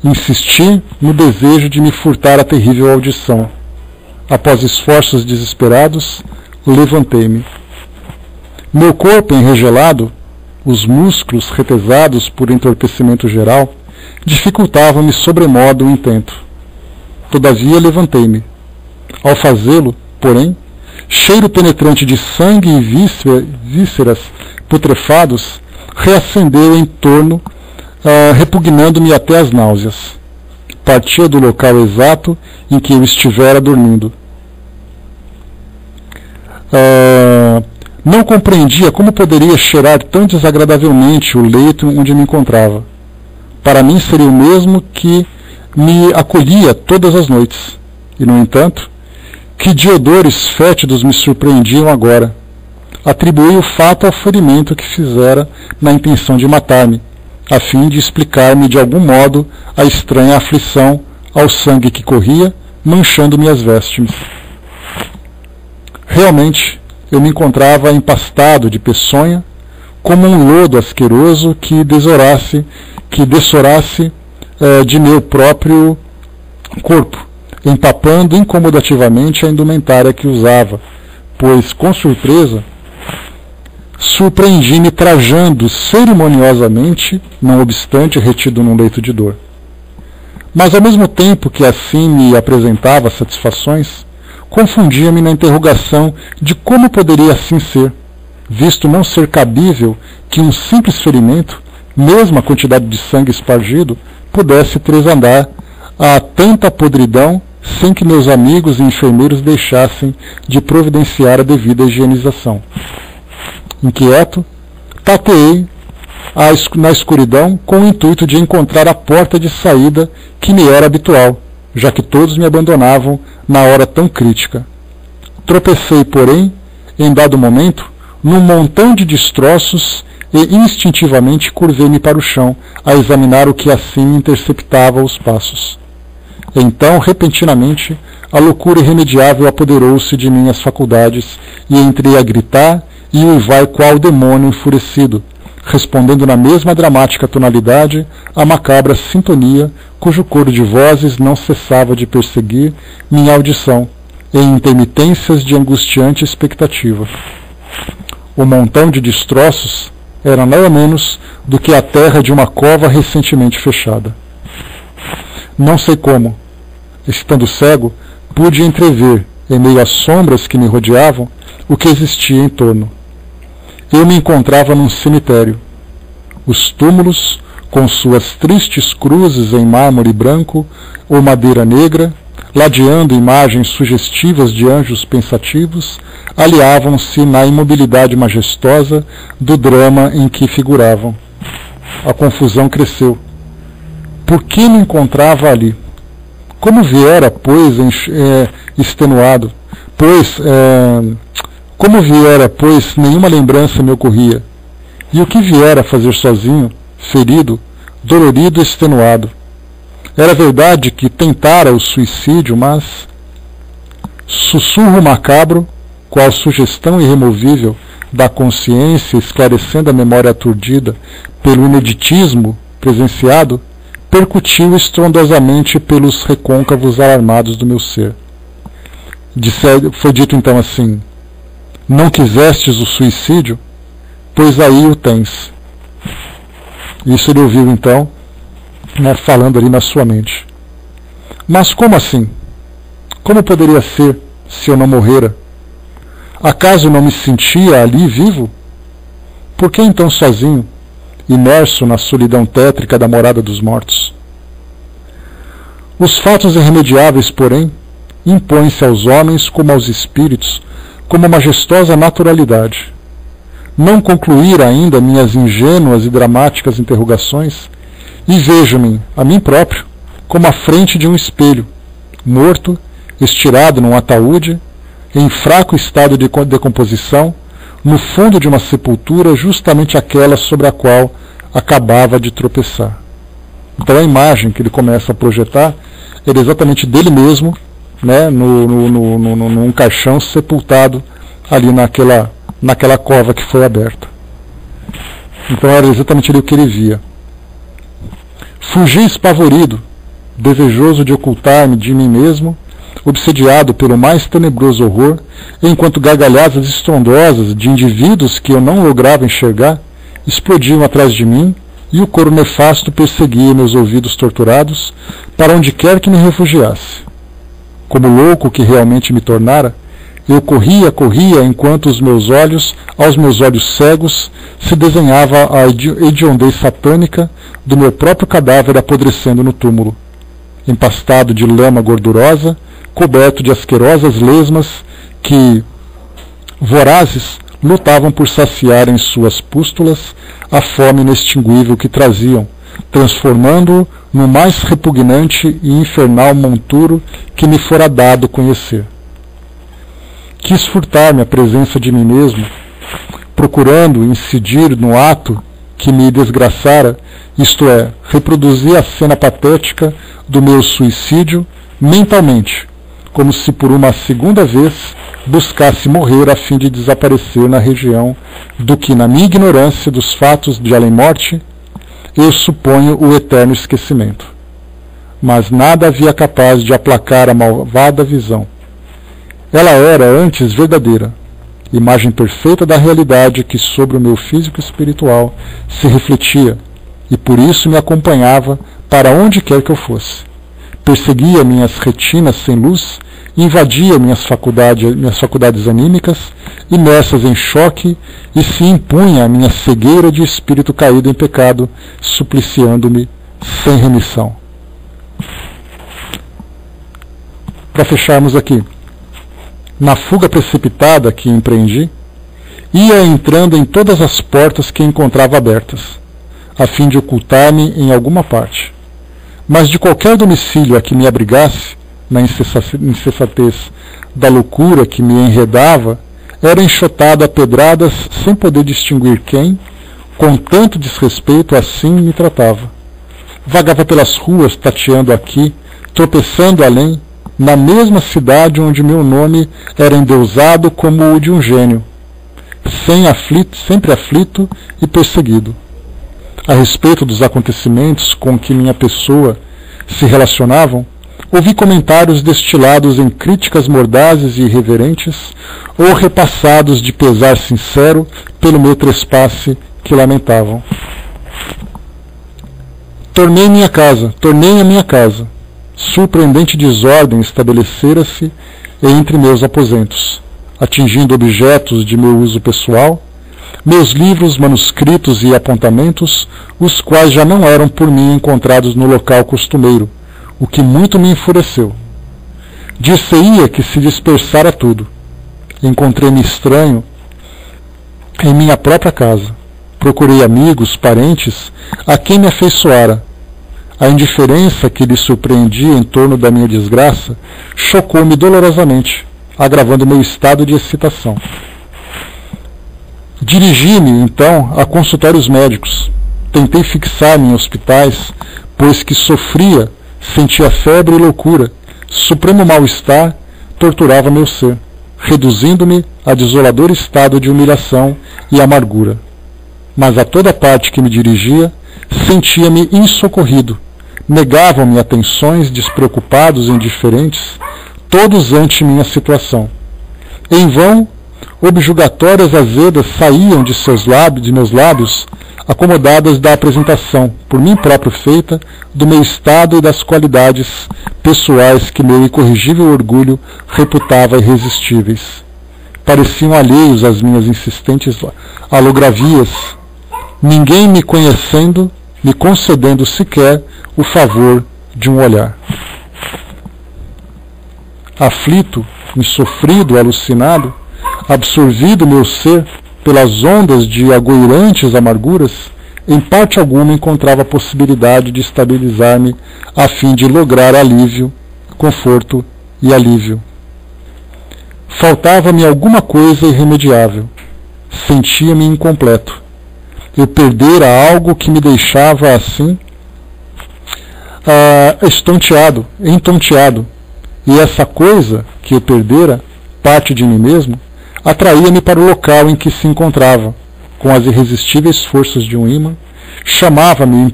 Speaker 1: Insisti no desejo de me furtar a terrível audição. Após esforços desesperados, levantei-me. Meu corpo enregelado, os músculos retesados por entorpecimento geral, dificultavam-me sobremodo o intento. Todavia levantei-me. Ao fazê-lo, porém, cheiro penetrante de sangue e vísceras putrefados reacendeu em torno, uh, repugnando-me até as náuseas. Partia do local exato em que eu estivera dormindo. Uh, não compreendia como poderia cheirar tão desagradavelmente o leito onde me encontrava. Para mim seria o mesmo que me acolhia todas as noites. E, no entanto, que de odores fétidos me surpreendiam agora. Atribuí o fato ao ferimento que fizera na intenção de matar-me, a fim de explicar-me de algum modo a estranha aflição ao sangue que corria, manchando minhas vestes. Realmente, eu me encontrava empastado de peçonha, como um lodo asqueroso que desorasse, que dessorasse eh, de meu próprio corpo empapando incomodativamente a indumentária que usava, pois, com surpresa, surpreendi-me trajando cerimoniosamente, não obstante retido num leito de dor. Mas ao mesmo tempo que assim me apresentava satisfações, confundia-me na interrogação de como poderia assim ser, visto não ser cabível que um simples ferimento, mesmo a quantidade de sangue espargido, pudesse tresandar a tanta podridão sem que meus amigos e enfermeiros deixassem de providenciar a devida higienização. Inquieto, tateei na escuridão com o intuito de encontrar a porta de saída que me era habitual, já que todos me abandonavam na hora tão crítica. Tropecei, porém, em dado momento, num montão de destroços e instintivamente curvei-me para o chão a examinar o que assim interceptava os passos. Então, repentinamente, a loucura irremediável apoderou-se de minhas faculdades e entrei a gritar e uivar qual demônio enfurecido, respondendo na mesma dramática tonalidade à macabra sintonia cujo coro de vozes não cessava de perseguir minha audição, em intermitências de angustiante expectativa. O montão de destroços era nada menos do que a terra de uma cova recentemente fechada. Não sei como, estando cego, pude entrever, em meio às sombras que me rodeavam, o que existia em torno. Eu me encontrava num cemitério. Os túmulos, com suas tristes cruzes em mármore branco ou madeira negra, ladeando imagens sugestivas de anjos pensativos, aliavam-se na imobilidade majestosa do drama em que figuravam. A confusão cresceu por que me encontrava ali? Como viera, pois, é, extenuado, pois, é, como viera, pois, nenhuma lembrança me ocorria, e o que viera fazer sozinho, ferido, dolorido e extenuado? Era verdade que tentara o suicídio, mas sussurro macabro, qual sugestão irremovível da consciência esclarecendo a memória aturdida pelo ineditismo presenciado, percutiu estrondosamente pelos recôncavos alarmados do meu ser. Disse, foi dito então assim: Não quisestes o suicídio? Pois aí o tens. Isso ele ouviu então, né, falando ali na sua mente. Mas como assim? Como poderia ser se eu não morrera? Acaso não me sentia ali vivo? Por que então sozinho? imerso na solidão tétrica da morada dos mortos. Os fatos irremediáveis, porém, impõem-se aos homens como aos espíritos como majestosa naturalidade. Não concluir ainda minhas ingênuas e dramáticas interrogações, e vejo-me, a mim próprio, como à frente de um espelho, morto, estirado num ataúde, em fraco estado de decomposição, no fundo de uma sepultura, justamente aquela sobre a qual acabava de tropeçar. Então a imagem que ele começa a projetar era exatamente dele mesmo, né, no, no, no, no, num caixão sepultado ali naquela, naquela cova que foi aberta. Então era exatamente ali o que ele via. Fugi espavorido, desejoso de ocultar-me de mim mesmo, obsediado pelo mais tenebroso horror, enquanto gargalhadas estrondosas de indivíduos que eu não lograva enxergar explodiam atrás de mim e o coro nefasto perseguia meus ouvidos torturados para onde quer que me refugiasse. Como louco que realmente me tornara, eu corria, corria, enquanto os meus olhos, aos meus olhos cegos, se desenhava a hediondez satânica do meu próprio cadáver apodrecendo no túmulo. Empastado de lama gordurosa, coberto de asquerosas lesmas que, vorazes, lutavam por saciar em suas pústulas a fome inextinguível que traziam, transformando-o no mais repugnante e infernal monturo que me fora dado conhecer. Quis furtar-me a presença de mim mesmo, procurando incidir no ato que me desgraçara, isto é, reproduzir a cena patética do meu suicídio mentalmente, como se por uma segunda vez buscasse morrer a fim de desaparecer na região do que, na minha ignorância dos fatos de além-morte, eu suponho o eterno esquecimento. Mas nada havia capaz de aplacar a malvada visão. Ela era antes verdadeira, imagem perfeita da realidade que sobre o meu físico espiritual se refletia e por isso me acompanhava para onde quer que eu fosse. Perseguia minhas retinas sem luz invadia minhas faculdades, minhas faculdades anímicas, imersas em choque, e se impunha a minha cegueira de espírito caído em pecado, supliciando-me sem remissão. Para fecharmos aqui, na fuga precipitada que empreendi, ia entrando em todas as portas que encontrava abertas, a fim de ocultar-me em alguma parte. Mas de qualquer domicílio a que me abrigasse, na incessatez da loucura que me enredava, era enxotado a pedradas sem poder distinguir quem, com tanto desrespeito assim me tratava. Vagava pelas ruas, tateando aqui, tropeçando além, na mesma cidade onde meu nome era endeusado como o de um gênio, sem aflito, sempre aflito e perseguido. A respeito dos acontecimentos com que minha pessoa se relacionavam, ouvi comentários destilados em críticas mordazes e irreverentes, ou repassados de pesar sincero pelo meu trespasse que lamentavam. Tornei minha casa, tornei a minha casa. Surpreendente desordem estabelecera-se entre meus aposentos, atingindo objetos de meu uso pessoal, meus livros, manuscritos e apontamentos, os quais já não eram por mim encontrados no local costumeiro, o que muito me enfureceu. Disse-ia que se dispersara tudo. Encontrei-me estranho em minha própria casa. Procurei amigos, parentes, a quem me afeiçoara. A indiferença que lhe surpreendia em torno da minha desgraça chocou-me dolorosamente, agravando meu estado de excitação. Dirigi-me, então, a consultórios médicos. Tentei fixar-me em hospitais, pois que sofria Sentia febre e loucura. Supremo mal-estar torturava meu ser, reduzindo-me a desolador estado de humilhação e amargura. Mas a toda parte que me dirigia, sentia-me insocorrido. Negavam-me atenções, despreocupados e indiferentes, todos ante minha situação. Em vão, objugatórias azedas saíam de seus lábios, de meus lábios, acomodadas da apresentação, por mim próprio feita, do meu estado e das qualidades pessoais que meu incorrigível orgulho reputava irresistíveis. Pareciam alheios às minhas insistentes alogravias, ninguém me conhecendo, me concedendo sequer o favor de um olhar. Aflito, insofrido, alucinado, absorvido meu ser pelas ondas de agoirantes amarguras, em parte alguma encontrava a possibilidade de estabilizar-me a fim de lograr alívio, conforto e alívio. Faltava-me alguma coisa irremediável. Sentia-me incompleto. Eu perdera algo que me deixava assim, uh, estonteado, entonteado. E essa coisa que eu perdera, parte de mim mesmo, atraía-me para o local em que se encontrava, com as irresistíveis forças de um imã, chamava-me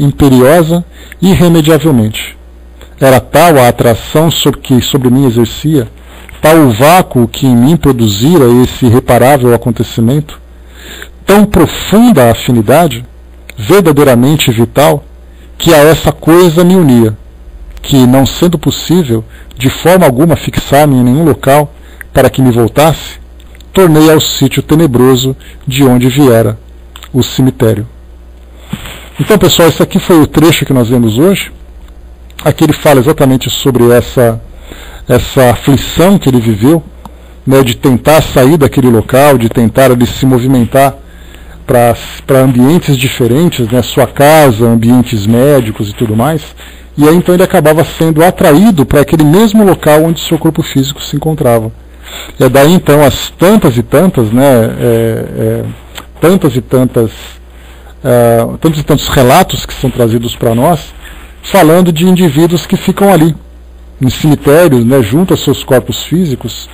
Speaker 1: imperiosa irremediavelmente. Era tal a atração sobre que sobre mim exercia, tal o vácuo que em mim produzira esse irreparável acontecimento, tão profunda a afinidade, verdadeiramente vital, que a essa coisa me unia, que, não sendo possível de forma alguma fixar-me em nenhum local para que me voltasse, tornei ao sítio tenebroso de onde viera, o cemitério. Então, pessoal, esse aqui foi o trecho que nós vemos hoje. Aqui ele fala exatamente sobre essa, essa aflição que ele viveu, né, de tentar sair daquele local, de tentar ali, se movimentar para ambientes diferentes, né, sua casa, ambientes médicos e tudo mais. E aí então ele acabava sendo atraído para aquele mesmo local onde seu corpo físico se encontrava. É daí então as tantas e tantas, né, é, é, tantas e tantas, uh, tantos e tantos relatos que são trazidos para nós, falando de indivíduos que ficam ali, em cemitérios, né, junto aos seus corpos físicos,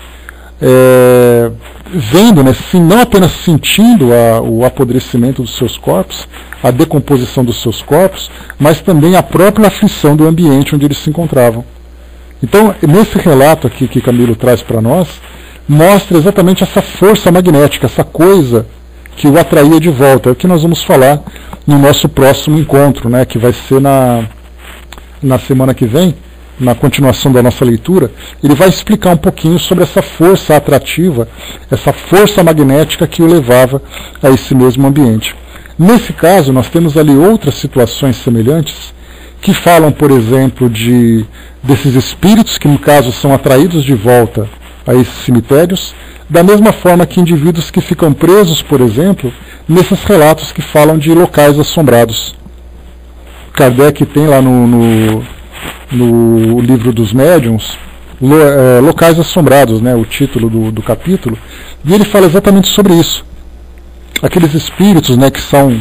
Speaker 1: é, vendo, né, sim, não apenas sentindo a, o apodrecimento dos seus corpos, a decomposição dos seus corpos, mas também a própria aflição do ambiente onde eles se encontravam. Então, nesse relato aqui que Camilo traz para nós, mostra exatamente essa força magnética, essa coisa que o atraía de volta. É o que nós vamos falar no nosso próximo encontro, né, que vai ser na, na semana que vem na continuação da nossa leitura, ele vai explicar um pouquinho sobre essa força atrativa, essa força magnética que o levava a esse mesmo ambiente. Nesse caso, nós temos ali outras situações semelhantes que falam, por exemplo, de desses espíritos que no caso são atraídos de volta a esses cemitérios, da mesma forma que indivíduos que ficam presos, por exemplo, nesses relatos que falam de locais assombrados. Kardec tem lá no, no no livro dos médiuns, lo, é, Locais Assombrados, né, o título do, do capítulo, e ele fala exatamente sobre isso. Aqueles espíritos né, que são,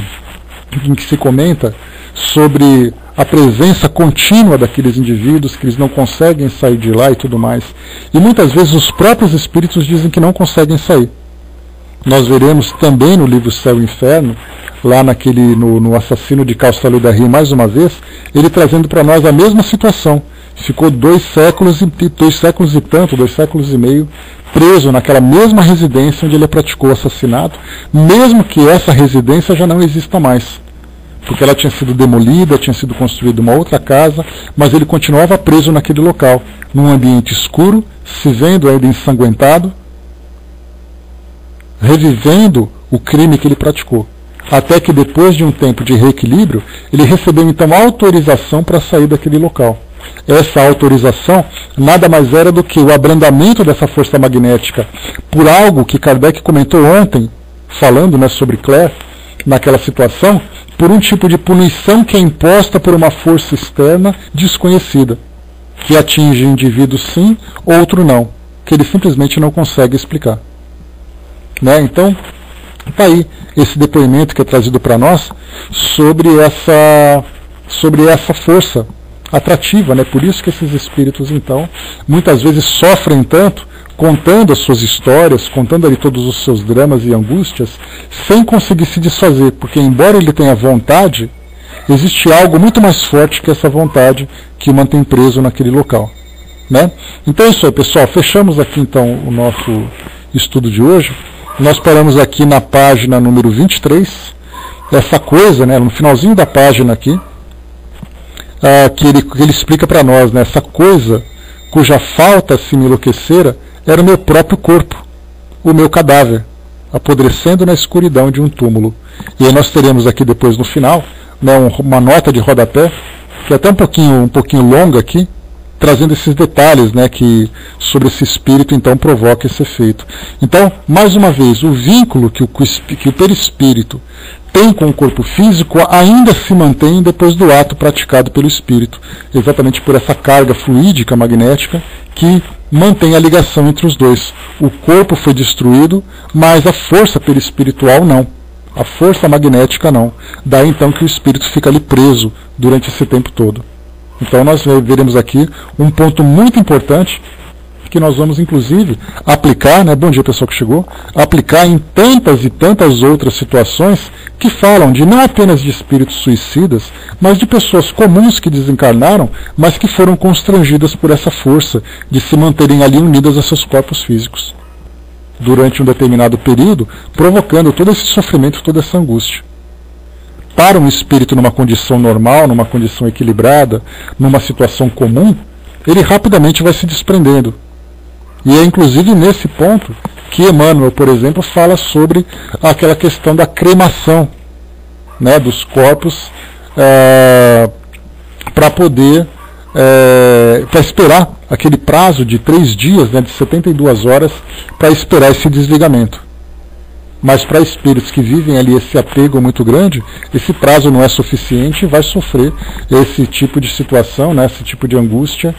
Speaker 1: em que se comenta sobre a presença contínua daqueles indivíduos, que eles não conseguem sair de lá e tudo mais. E muitas vezes os próprios espíritos dizem que não conseguem sair. Nós veremos também no livro Céu e Inferno lá naquele no, no assassino de Castelo da Rio mais uma vez, ele trazendo para nós a mesma situação. Ficou dois séculos e dois séculos e tanto, dois séculos e meio, preso naquela mesma residência onde ele praticou o assassinato, mesmo que essa residência já não exista mais. Porque ela tinha sido demolida, tinha sido construída uma outra casa, mas ele continuava preso naquele local, num ambiente escuro, se vendo ainda ensanguentado, revivendo o crime que ele praticou até que depois de um tempo de reequilíbrio, ele recebeu então autorização para sair daquele local. Essa autorização nada mais era do que o abrandamento dessa força magnética por algo que Kardec comentou ontem, falando né, sobre Claire, naquela situação, por um tipo de punição que é imposta por uma força externa desconhecida, que atinge indivíduo sim, outro não, que ele simplesmente não consegue explicar. Né? Então, Está aí esse depoimento que é trazido para nós sobre essa, sobre essa força atrativa, né? Por isso que esses espíritos, então, muitas vezes sofrem tanto, contando as suas histórias, contando ali todos os seus dramas e angústias, sem conseguir se desfazer, porque embora ele tenha vontade, existe algo muito mais forte que essa vontade que o mantém preso naquele local. Né? Então é isso aí, pessoal. Fechamos aqui então o nosso estudo de hoje. Nós paramos aqui na página número 23, essa coisa, né, no finalzinho da página aqui, ah, que, ele, que ele explica para nós, né, essa coisa cuja falta se me enlouquecera era o meu próprio corpo, o meu cadáver, apodrecendo na escuridão de um túmulo. E aí nós teremos aqui depois no final né, uma nota de rodapé, que é até um pouquinho, um pouquinho longa aqui, trazendo esses detalhes né, que sobre esse espírito então provoca esse efeito. Então, mais uma vez, o vínculo que o, que o perispírito tem com o corpo físico ainda se mantém depois do ato praticado pelo espírito, exatamente por essa carga fluídica magnética que mantém a ligação entre os dois. O corpo foi destruído, mas a força perispiritual não. A força magnética não. Daí então que o espírito fica ali preso durante esse tempo todo. Então nós veremos aqui um ponto muito importante que nós vamos inclusive aplicar, né, bom dia pessoal que chegou, aplicar em tantas e tantas outras situações que falam de não apenas de espíritos suicidas, mas de pessoas comuns que desencarnaram, mas que foram constrangidas por essa força de se manterem ali unidas a seus corpos físicos durante um determinado período, provocando todo esse sofrimento, toda essa angústia. Para um espírito numa condição normal, numa condição equilibrada, numa situação comum, ele rapidamente vai se desprendendo. E é inclusive nesse ponto que Emmanuel, por exemplo, fala sobre aquela questão da cremação né, dos corpos é, para poder, é, para esperar aquele prazo de três dias, né, de 72 horas, para esperar esse desligamento. Mas para espíritos que vivem ali esse apego muito grande, esse prazo não é suficiente e vai sofrer esse tipo de situação, né, esse tipo de angústia